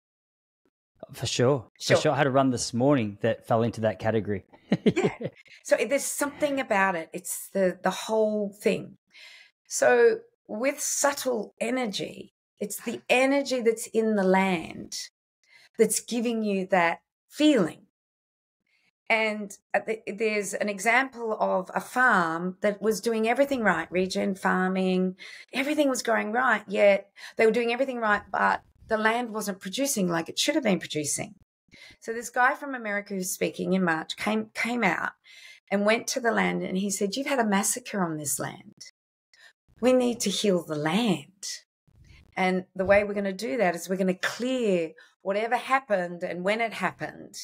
For sure. sure. For sure. I had a run this morning that fell into that category.
yeah. <laughs> So eh, there's something about it. It's the, the whole thing. So with subtle energy, it's the energy that's in the land that's giving you that feeling. And uh, there's an example of a farm that was doing everything right, regen farming, everything was going right, yet they were doing everything right, but the land wasn't producing like it should have been producing. So this guy from America who's speaking in March came came out and went to the land and he said, You've had a massacre on this land. We need to heal the land. And the way we're going to do that is we're going to clear whatever happened and when it happened.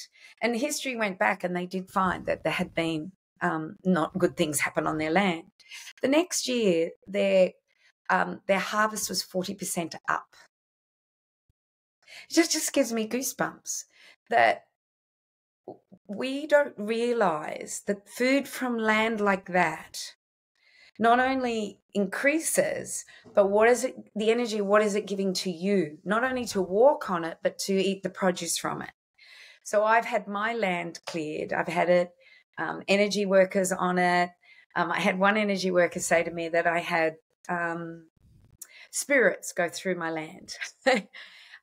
And history went back and they did find that there had been um, not good things happen on their land. The next year, their um, their harvest was forty percent up. It just just gives me goosebumps that we don't realize that food from land like that not only increases, but what is it, the energy, what is it giving to you? Not only to walk on it, but to eat the produce from it. So I've had my land cleared. I've had it, um, energy workers on it. Um, I had one energy worker say to me that I had um, spirits go through my land. <laughs>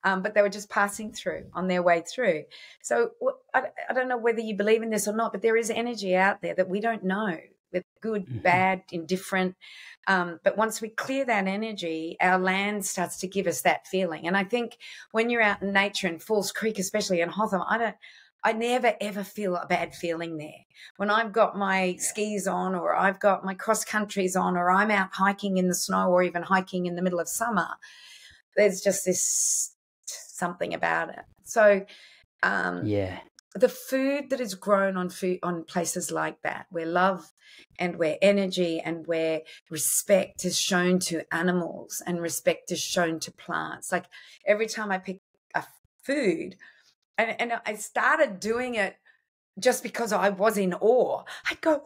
um, but they were just passing through on their way through. So I, I, don't know whether you believe in this or not, but there is energy out there that we don't know. Good, mm-hmm. bad, indifferent. Um, but once we clear that energy, our land starts to give us that feeling. And I think when you're out in nature in Falls Creek, especially in Hotham, I don't, I never ever feel a bad feeling there. When I've got my skis on, or I've got my cross countries on, or I'm out hiking in the snow, or even hiking in the middle of summer, there's just this something about it. So, um,
yeah,
the food that is grown on food on places like that, where love and where energy and where respect is shown to animals and respect is shown to plants. Like every time I pick a food, and, and I started doing it just because I was in awe. I'd go,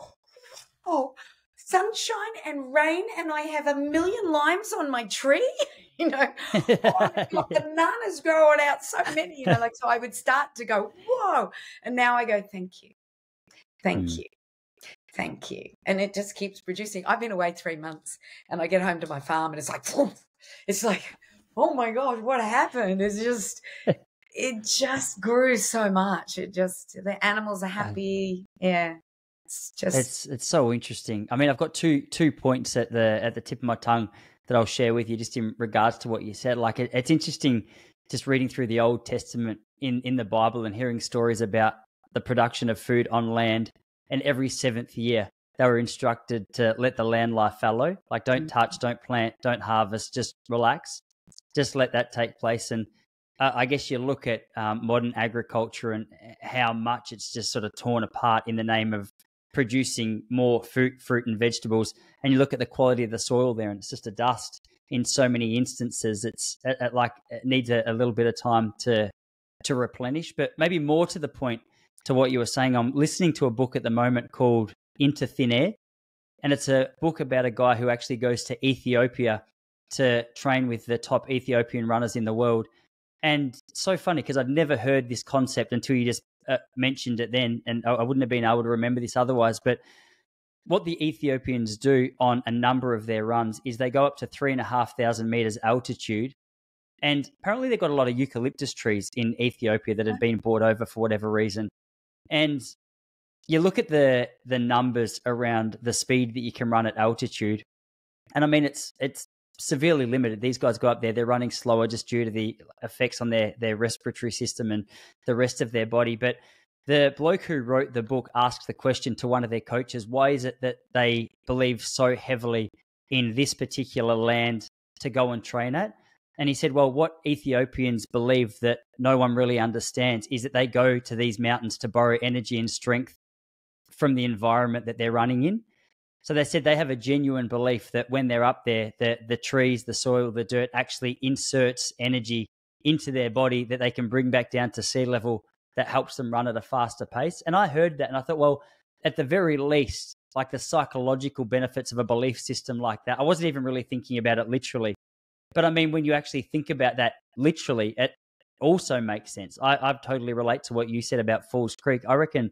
oh, sunshine and rain, and I have a million limes on my tree. <laughs> <laughs> you know, oh, got bananas <laughs> growing out, so many, you know, like so I would start to go, whoa. And now I go, thank you. Thank mm. you. Thank you. And it just keeps producing. I've been away three months and I get home to my farm and it's like, <laughs> it's like, oh my gosh, what happened? It's just, it just grew so much. It just, the animals are happy. Yeah. It's just,
it's, it's so interesting. I mean, I've got two, two points at the, at the tip of my tongue that I'll share with you just in regards to what you said. Like it, it's interesting just reading through the Old Testament in, in the Bible and hearing stories about the production of food on land. And every seventh year, they were instructed to let the land lie fallow. Like, don't mm-hmm. touch, don't plant, don't harvest, just relax. Just let that take place. And uh, I guess you look at um, modern agriculture and how much it's just sort of torn apart in the name of producing more fruit, fruit and vegetables, and you look at the quality of the soil there, and it's just a dust. In so many instances, it's it, it like it needs a, a little bit of time to to replenish. But maybe more to the point to what you were saying, I'm listening to a book at the moment called Into Thin Air, and it's a book about a guy who actually goes to Ethiopia to train with the top Ethiopian runners in the world. And so funny because I'd never heard this concept until you just uh, mentioned it then, and I, wouldn't have been able to remember this otherwise. But what the Ethiopians do on a number of their runs is they go up to three and a half thousand meters altitude. And apparently, they've got a lot of eucalyptus trees in Ethiopia that had been brought over for whatever reason. And you look at the the numbers around the speed that you can run at altitude, and I mean it's it's severely limited. These guys go up there, they're running slower just due to the effects on their their respiratory system and the rest of their body. But the bloke who wrote the book asked the question to one of their coaches, why is it that they believe so heavily in this particular land to go and train at? And he said, well, what Ethiopians believe that no one really understands is that they go to these mountains to borrow energy and strength from the environment that they're running in. So they said they have a genuine belief that when they're up there, the, the trees, the soil, the dirt actually inserts energy into their body that they can bring back down to sea level that helps them run at a faster pace. And I heard that and I thought, well, at the very least, like the psychological benefits of a belief system like that, I wasn't even really thinking about it literally. But I mean, when you actually think about that literally, it also makes sense. I, I totally relate to what you said about Falls Creek. I reckon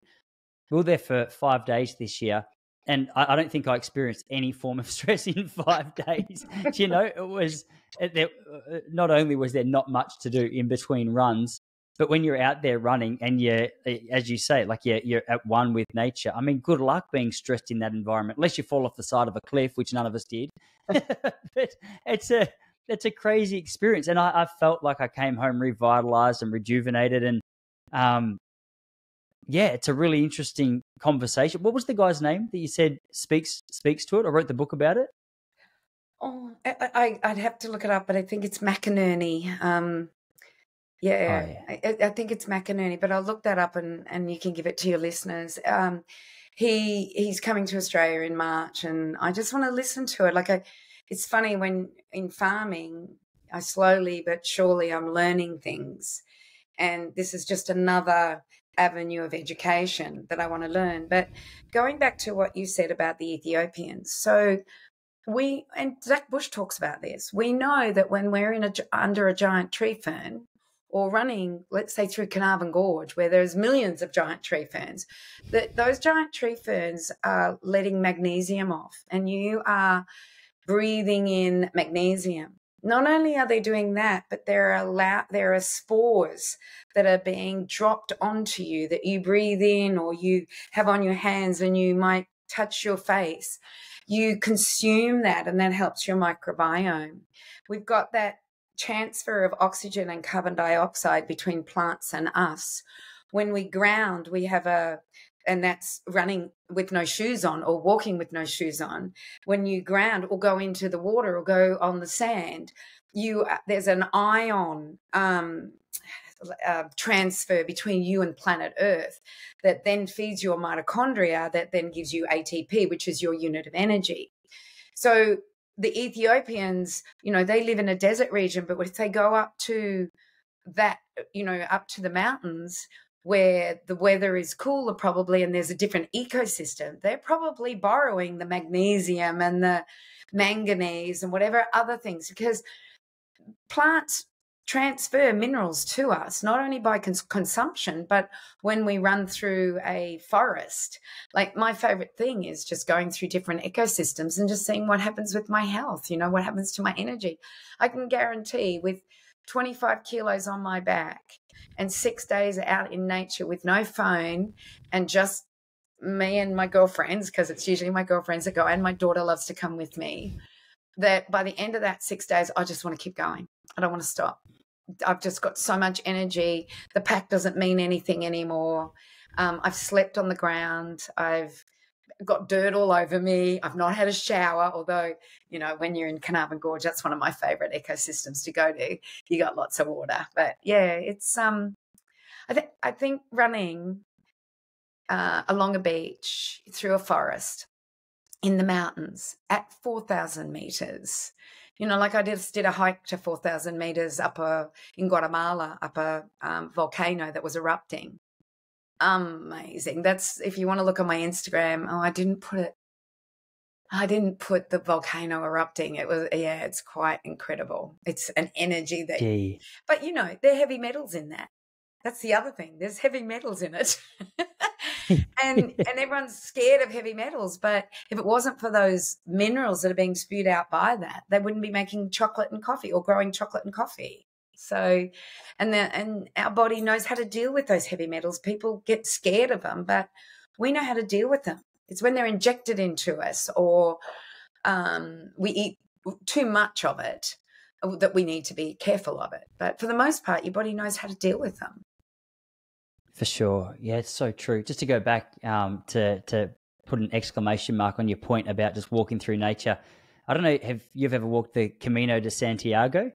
we were there for five days this year and I, I, don't think I experienced any form of <laughs> stress in five days. you know, it was there, uh, not only was there not much to do in between runs, but when you're out there running and you're, as you say, like you're, you're at one with nature. I mean, good luck being stressed in that environment, unless you fall off the side of a cliff, which none of us did. <laughs> but it's a it's a crazy experience, and I, I felt like I came home revitalized and rejuvenated, and um, yeah, it's a really interesting conversation. What was the guy's name that you said speaks speaks to it? I wrote the book about it.
Oh, I, I would have to look it up, but I think it's McInerney. Um, yeah, oh, yeah. I, I, think it's McInerney, but I'll look that up and and you can give it to your listeners. Um, he he's coming to Australia in March, and I just want to listen to it. Like I, it's funny when in farming, I slowly but surely I'm learning things, and this is just another avenue of education that I want to learn. But going back to what you said about the Ethiopians, so we and Zach Bush talks about this. We know that when we're in a under a giant tree fern or running, let's say through Carnarvon Gorge, where there's millions of giant tree ferns, that those giant tree ferns are letting magnesium off, and you are breathing in magnesium. Not only are they doing that, but there are allow- there are spores that are being dropped onto you that you breathe in or you have on your hands and you might touch your face. You consume that and that helps your microbiome. We've got that transfer of oxygen and carbon dioxide between plants and us. When we ground, we have a and that's running with no shoes on or walking with no shoes on. When you ground or go into the water or go on the sand you uh, there's an ion um, uh, transfer between you and planet earth that then feeds your mitochondria that then gives you atp which is your unit of energy. So the ethiopians you know they live in a desert region but if they go up to that you know up to the mountains where the weather is cooler probably and there's a different ecosystem they're probably borrowing the magnesium and the manganese and whatever other things because plants transfer minerals to us not only by cons- consumption but when we run through a forest. Like my favorite thing is just going through different ecosystems and just seeing what happens with my health you know what happens to my energy. I can guarantee with 25 kilos on my back and six days out in nature with no phone and just me and my girlfriends, because it's usually my girlfriends that go, and my daughter loves to come with me. That by the end of that six days, I just want to keep going. I don't want to stop. I've just got so much energy. The pack doesn't mean anything anymore. Um, I've slept on the ground. I've got dirt all over me. I've not had a shower, although, you know, when you're in Carnarvon Gorge, that's one of my favorite ecosystems to go to. You got lots of water. But yeah, it's um I think I think running uh, along a beach through a forest in the mountains at 4,000 meters. You know, like I just did a hike to 4,000 meters up a, in Guatemala, up a um, volcano that was erupting amazing. That's if you want to look on my Instagram. Oh, I didn't put it. I didn't put the volcano erupting. It was yeah, it's quite incredible. It's an energy that.
Gee.
But you know, there are heavy metals in that. That's the other thing. There's heavy metals in it. <laughs> <laughs> and and everyone's scared of heavy metals, but if it wasn't for those minerals that are being spewed out by that, they wouldn't be making chocolate and coffee or growing chocolate and coffee. So, and the, and our body knows how to deal with those heavy metals. People get scared of them, but we know how to deal with them. It's when they're injected into us or um, we eat too much of it uh, that we need to be careful of it. But for the most part, your body knows how to deal with them.
For sure. Yeah, it's so true. Just to go back um, to, to put an exclamation mark on your point about just walking through nature. I don't know, have you've ever walked the Camino de Santiago?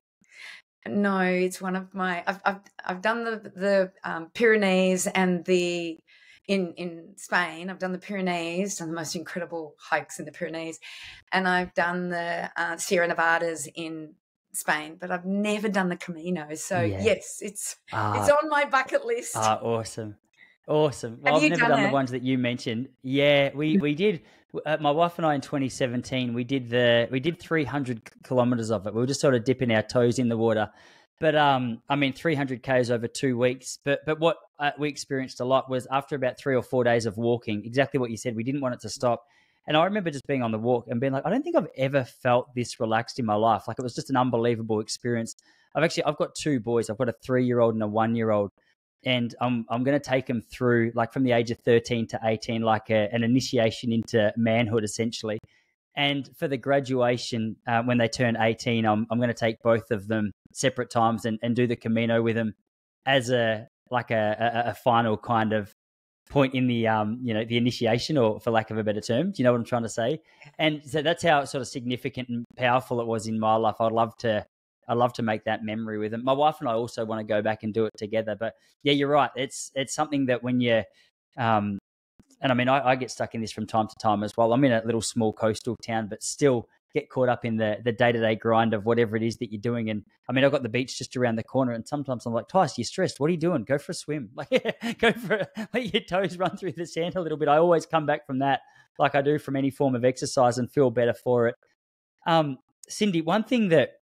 No, it's one of my. I've I've, I've done the the um, Pyrenees and the in in Spain. I've done the Pyrenees, done the most incredible hikes in the Pyrenees, and I've done the uh, Sierra Nevadas in Spain, but I've never done the Camino. So yeah. yes, it's uh, it's on my bucket list.
Ah, awesome, awesome. Well, I've never done, done the ones that you mentioned. Yeah, we <laughs> we did. Uh, my wife and I in 2017 we did the we did 300 kilometers of it. We were just sort of dipping our toes in the water. But um, I mean, 300 k's over two weeks. But but what uh, we experienced a lot was after about three or four days of walking, exactly what you said. We didn't want it to stop. And I remember just being on the walk and being like, I don't think I've ever felt this relaxed in my life. Like it was just an unbelievable experience. I've actually I've got two boys. I've got a three year old and a one year old and I'm I'm going to take them through like from the age of 13 to 18, like a, an initiation into manhood, essentially. And for the graduation, uh, when they turn 18, I'm I'm going to take both of them separate times and, and do the Camino with them as a like a, a, a final kind of point in the um you know the initiation or for lack of a better term. Do you know what i'm trying to say? And so that's how sort of significant and powerful it was in my life. I'd love to I love to make that memory with them. My wife and I also want to go back and do it together. But yeah, you're right. It's it's something that when you, um, and I mean, I, I get stuck in this from time to time as well. I'm in a little small coastal town, but still get caught up in the the day to day grind of whatever it is that you're doing. And I mean, I've got the beach just around the corner, and sometimes I'm like, Tice, you're stressed. What are you doing? Go for a swim. <laughs> Like, go for let your toes run through the sand a little bit. I always come back from that, like I do from any form of exercise, and feel better for it. Um, Cyndi, one thing that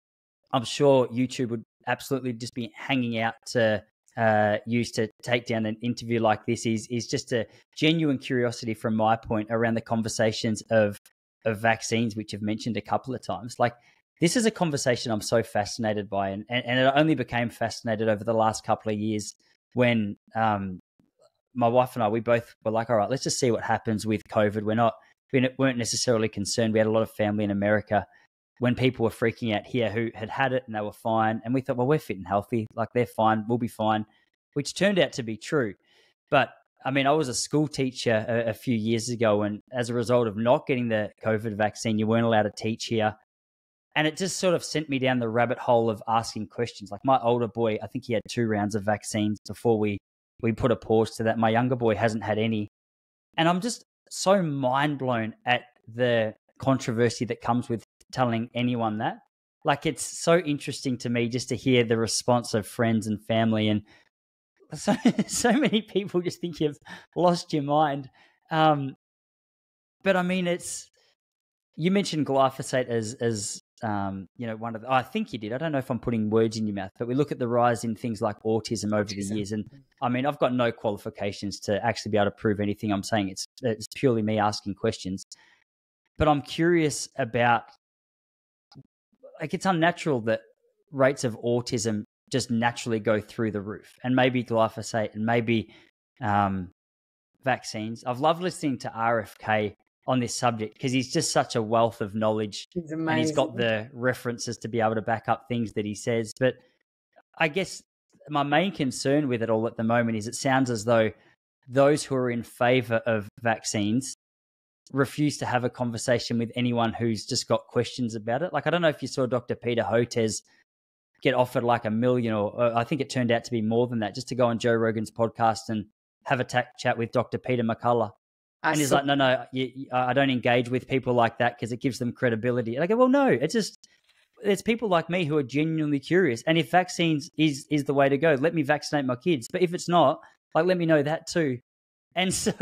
I'm sure YouTube would absolutely just be hanging out to uh, use to take down an interview like this is is just a genuine curiosity from my point around the conversations of of vaccines, which you've mentioned a couple of times. Like, this is a conversation I'm so fascinated by, and, and, and it only became fascinated over the last couple of years when um, my wife and I, we both were like, all right, let's just see what happens with COVID. We're not, we weren't necessarily concerned. We had a lot of family in America when people were freaking out here who had had it and they were fine. And we thought, well, we're fit and healthy. Like they're fine. We'll be fine, which turned out to be true. But I mean, I was a school teacher a, a few years ago. And as a result of not getting the COVID vaccine, you weren't allowed to teach here. And it just sort of sent me down the rabbit hole of asking questions. Like my older boy, I think he had two rounds of vaccines before we we put a pause to that. My younger boy hasn't had any. And I'm just so mind blown at the controversy that comes with telling anyone that. Like it's so interesting to me just to hear the response of friends and family and so <laughs> so many people just think you've lost your mind. Um, but I mean, it's you mentioned glyphosate as as um, you know, one of the, I think you did. I don't know if I'm putting words in your mouth, but we look at the rise in things like autism over autism. the years, and I mean, I've got no qualifications to actually be able to prove anything I'm saying. It's it's purely me asking questions, but I'm curious about like it's unnatural that rates of autism just naturally go through the roof, and maybe glyphosate and maybe um, vaccines. I've loved listening to RFK on this subject because he's just such a wealth of knowledge and he's got the references to be able to back up things that he says. But i guess my main concern with it all at the moment is it sounds as though those who are in favor of vaccines refuse to have a conversation with anyone who's just got questions about it like i don't know if you saw dr peter hotez get offered like a million or uh, i think it turned out to be more than that just to go on joe rogan's podcast and have a t- chat with dr peter mccullough I and he's saw- like, no, no, you, I don't engage with people like that because it gives them credibility. And I go, well, no, it's just it's people like me who are genuinely curious. And if vaccines is is the way to go, let me vaccinate my kids. But if it's not, like, let me know that too. And <laughs> so,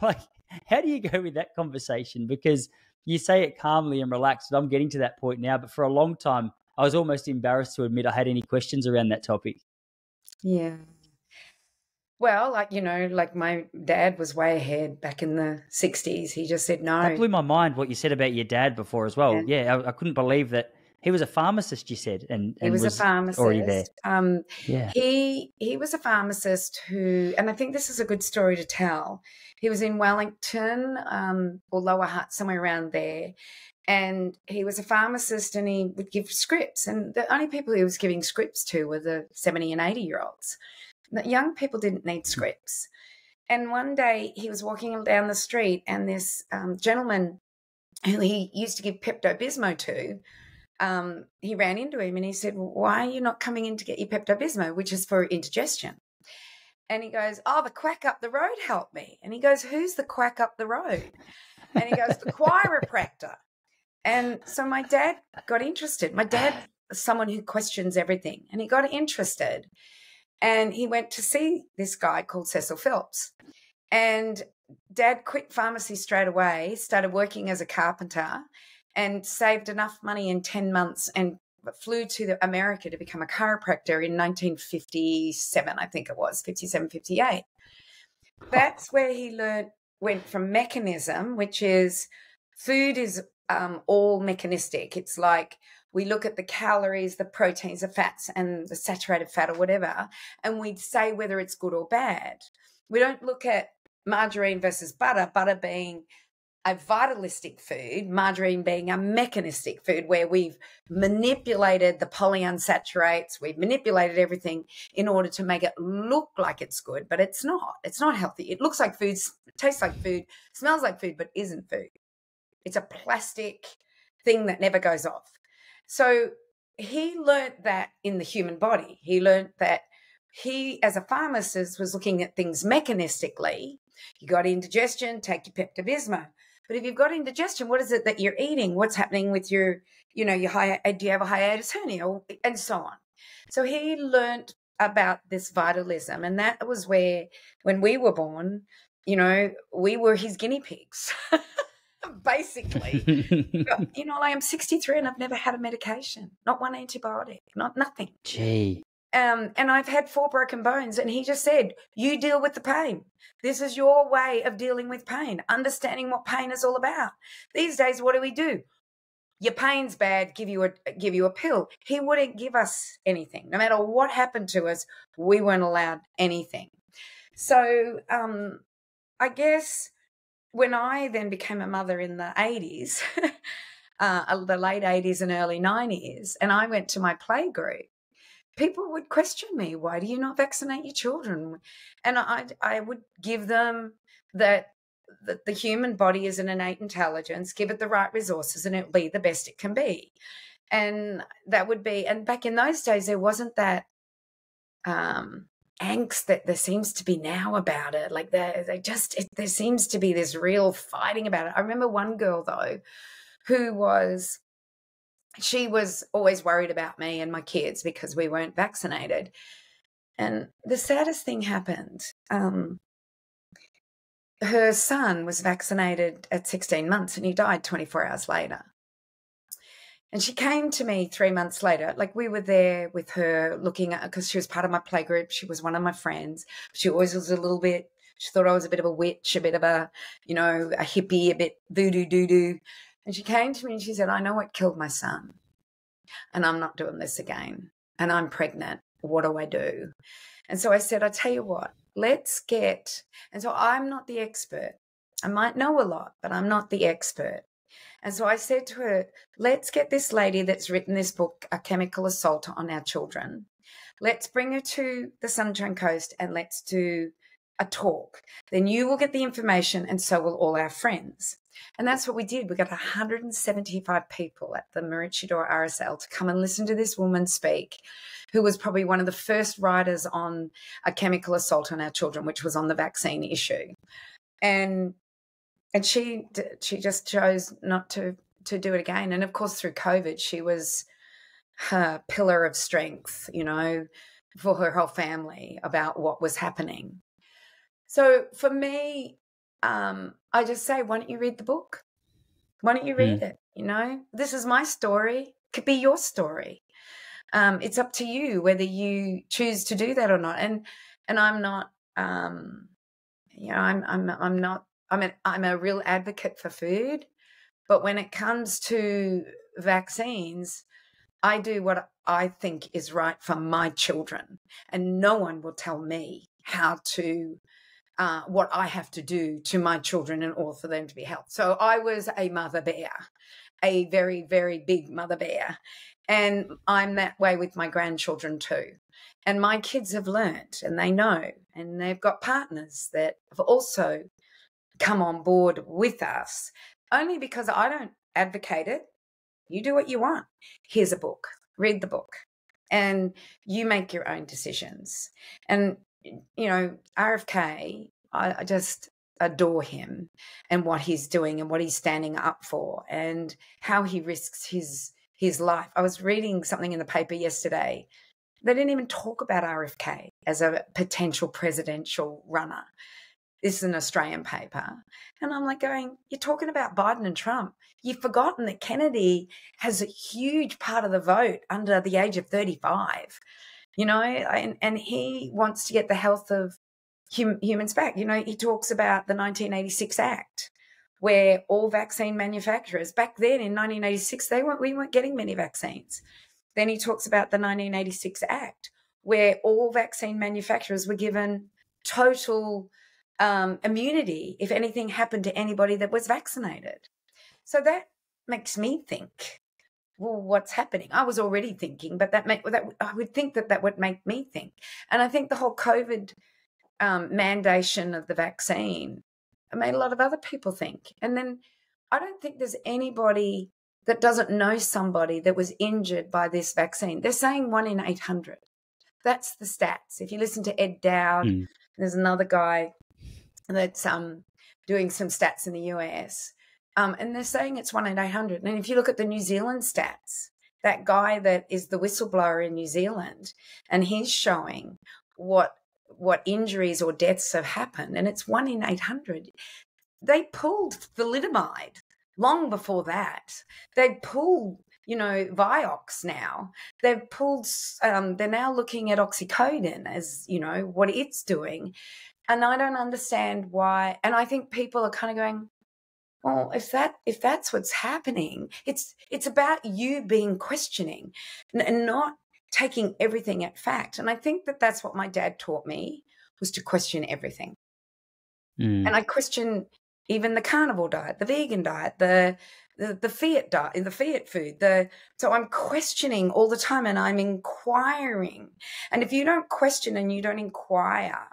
like, how do you go with that conversation? Because you say it calmly and relaxed. And I'm getting to that point now. But for a long time, I was almost embarrassed to admit I had any questions around that topic.
Yeah. Well, like, you know, like my dad was way ahead back in the 60s. He just said no.
That blew my mind what you said about your dad before as well. Yeah, yeah I, I, couldn't believe that he was a pharmacist, you said, and, and
he was,
was,
a pharmacist. Already there. Um, yeah. He, he was a pharmacist who, and I think this is a good story to tell. He was in Wellington um, or Lower Hutt, somewhere around there. And he was a pharmacist and he would give scripts. And the only people he was giving scripts to were the 70 and 80 year olds that young people didn't need scripts. And one day he was walking down the street, and this um, gentleman who he used to give Pepto Bismol to, um, he ran into him and he said, Why are you not coming in to get your Pepto Bismol, which is for indigestion? And he goes, Oh, the quack up the road helped me. And he goes, Who's the quack up the road? And he goes, The chiropractor. And so my dad got interested. My dad someone who questions everything, and he got interested. And he went to see this guy called Cecil Phelps. And dad quit pharmacy straight away, started working as a carpenter, and saved enough money in 10 months and flew to America to become a chiropractor in 1957, I think it was, 57, 58. That's where he learned, went from mechanism, which is food is um, all mechanistic. It's like we look at the calories, the proteins, the fats, and the saturated fat or whatever, and we say whether it's good or bad. We don't look at margarine versus butter, butter being a vitalistic food, margarine being a mechanistic food where we've manipulated the polyunsaturates, we've manipulated everything in order to make it look like it's good, but it's not. It's not healthy. It looks like food, tastes like food, smells like food, but isn't food. It's a plastic thing that never goes off. So he learnt that in the human body. He learnt that he, as a pharmacist, was looking at things mechanistically. You got indigestion, take your Pepto Bismol. But if you've got indigestion, what is it that you're eating? What's happening with your, you know, your high, do you have a hiatus hernia, and so on. So he learnt about this vitalism, and that was where, when we were born, you know, we were his guinea pigs. <laughs> basically. <laughs> you know, I am 63 and I've never had a medication, not one antibiotic, not nothing.
Gee.
Um, and I've had four broken bones. And he just said, You deal with the pain. This is your way of dealing with pain, understanding what pain is all about. These days, what do we do? your pain's bad, give you a give you a pill. He wouldn't give us anything. No matter what happened to us, we weren't allowed anything. So um, I guess when I then became a mother in the 80s, <laughs> uh, the late 80s and early 90s, and I went to my play group, people would question me, why do you not vaccinate your children? And I, I would give them that the, the human body is an innate intelligence, give it the right resources, and it'll be the best it can be. And that would be, and back in those days, there wasn't that um, angst that there seems to be now about it. Like there, they just, it, there seems to be this real fighting about it. I remember one girl though, who was, she was always worried about me and my kids because we weren't vaccinated. And the saddest thing happened. Um, her son was vaccinated at 16 months and he died 24 hours later. And she came to me three months later. Like we were there with her looking at, because she was part of my playgroup. She was one of my friends. She always was a little bit, she thought I was a bit of a witch, a bit of a, you know, a hippie, a bit voodoo doo doo. And she came to me and she said, I know what killed my son. And I'm not doing this again. And I'm pregnant. What do I do? And so I said, I tell you what, let's get, and so I'm not the expert. I might know a lot, but I'm not the expert. And so I said to her, let's get this lady that's written this book, A Chemical Assault on Our Children. Let's bring her to the Sunshine Coast and let's do a talk. Then you will get the information, and so will all our friends. And that's what we did. We got 175 people at the Maroochydore RSL to come and listen to this woman speak, who was probably one of the first writers on a chemical assault on our children, which was on the vaccine issue. And and she she just chose not to to do it again. And of course, through COVID, she was her pillar of strength, you know, for her whole family about what was happening. So for me, um, I just say, why don't you read the book? Why don't you read mm. it? You know, this is my story. Could be your story. Um, it's up to you whether you choose to do that or not. And and I'm not, um, you know, I'm I'm I'm not. I'm a, I'm a real advocate for food, but when it comes to vaccines, I do what I think is right for my children, and no one will tell me how to uh, what I have to do to my children in order for them to be healthy. So I was a mother bear, a very, very big mother bear. And I'm that way with my grandchildren too. And my kids have learned and they know, and they've got partners that have also come on board with us, only because I don't advocate it. You do what you want. Here's a book, read the book, and you make your own decisions. And you know, RFK, I, I just adore him and what he's doing and what he's standing up for and how he risks his his life. I was reading something in the paper yesterday. They didn't even talk about RFK as a potential presidential runner. This is an Australian paper. And I'm like going, You're talking about Biden and Trump. You've forgotten that Kennedy has a huge part of the vote under the age of 35 you know, and, and he wants to get the health of hum, humans back. You know, he talks about the 1986 Act, where all vaccine manufacturers back then in 1986 they weren't we weren't getting many vaccines. Then he talks about the 1986 Act, where all vaccine manufacturers were given total um, immunity if anything happened to anybody that was vaccinated. So that makes me think well, what's happening? I was already thinking, but that make that I would think that that would make me think. And I think the whole COVID um, mandation of the vaccine made a lot of other people think. And then I don't think there's anybody that doesn't know somebody that was injured by this vaccine. They're saying one in 800. That's the stats. If you listen to Ed Dowd, mm. there's another guy that's um, doing some stats in the US. Um, and they're saying it's one in 800. And if you look at the New Zealand stats, that guy that is the whistleblower in New Zealand, and he's showing what what injuries or deaths have happened, and it's one in 800. They pulled thalidomide long before that. They pulled, you know, Vioxx now. They've pulled, um, they're now looking at oxycodone as, you know, what it's doing. And I don't understand why. And I think people are kind of going, well if that if that's what's happening it's it's about you being questioning and not taking everything at fact and i think that that's what my dad taught me was to question everything mm. and i question even the carnivore diet the vegan diet the the, the fiat diet the fiat food the so i'm questioning all the time and i'm inquiring and if you don't question and you don't inquire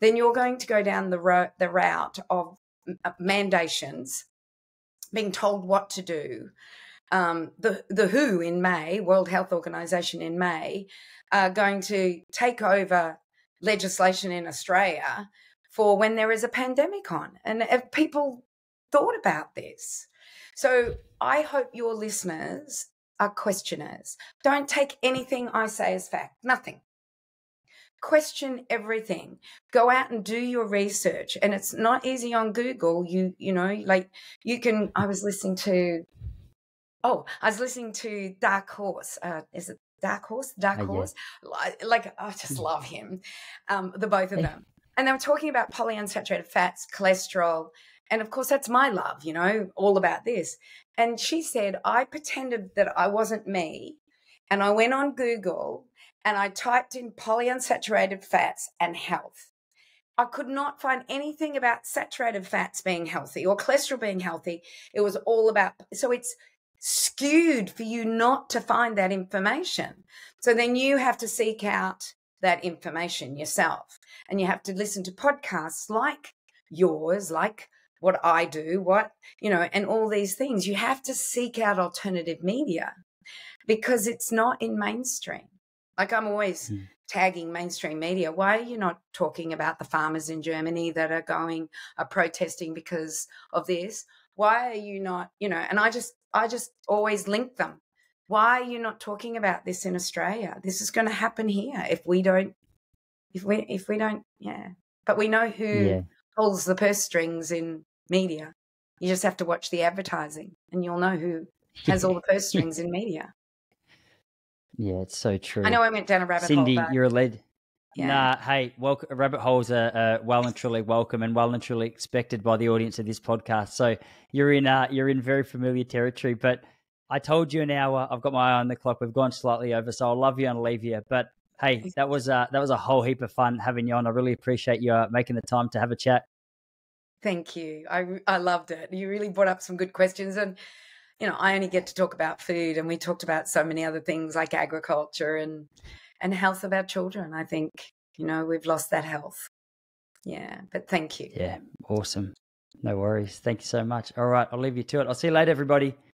then you're going to go down the, ro- the route of mandations, being told what to do. Um, the the WHO in May, World Health Organization in May, are going to take over legislation in Australia for when there is a pandemic on, and if people thought about this. So I hope your listeners are questioners. Don't take anything I say as fact. Nothing question everything. Go out and do your research. And it's not easy on google. You you know like you can i was listening to oh i was listening to dark horse. Uh is it dark horse? Dark oh, horse? Yeah. like i just mm. love him. Um the both of them. And they were talking about polyunsaturated fats cholesterol and of course that's my love you know all about this. And she said i pretended that i wasn't me and i went on google and I typed in polyunsaturated fats and health. I could not find anything about saturated fats being healthy or cholesterol being healthy. It was all about, so it's skewed for you not to find that information. So then you have to seek out that information yourself and you have to listen to podcasts like yours, like what I do, what, you know, and all these things. You have to seek out alternative media because it's not in mainstream. Like I'm always mm. tagging mainstream media. Why are you not talking about the farmers in Germany that are going are protesting because of this? Why are you not, you know, and I just I just always link them. Why are you not talking about this in Australia? This is going to happen here if we don't if we if we don't yeah. But we know who yeah. pulls the purse strings in media. You just have to watch the advertising and you'll know who <laughs> has all the purse strings in media.
Yeah, it's so true.
I know I went down a rabbit
Cyndi,
hole.
Cyndi, you're a lead. Yeah. Nah, hey, welcome, rabbit holes are uh, well and truly welcome and well and truly expected by the audience of this podcast. So you're in uh, you're in very familiar territory. But I told you an hour. I've got my eye on the clock. We've gone slightly over, so I'll love you and leave you. But hey, that was uh, that was a whole heap of fun having you on. I really appreciate you uh, making the time to have a chat.
Thank you. I I loved it. You really brought up some good questions and you know, I only get to talk about food, and we talked about so many other things like agriculture and and health of our children. I think you know we've lost that health. Yeah, but thank you.
Yeah, awesome. No worries. Thank you so much. All right, I'll leave you to it. I'll see you later, everybody.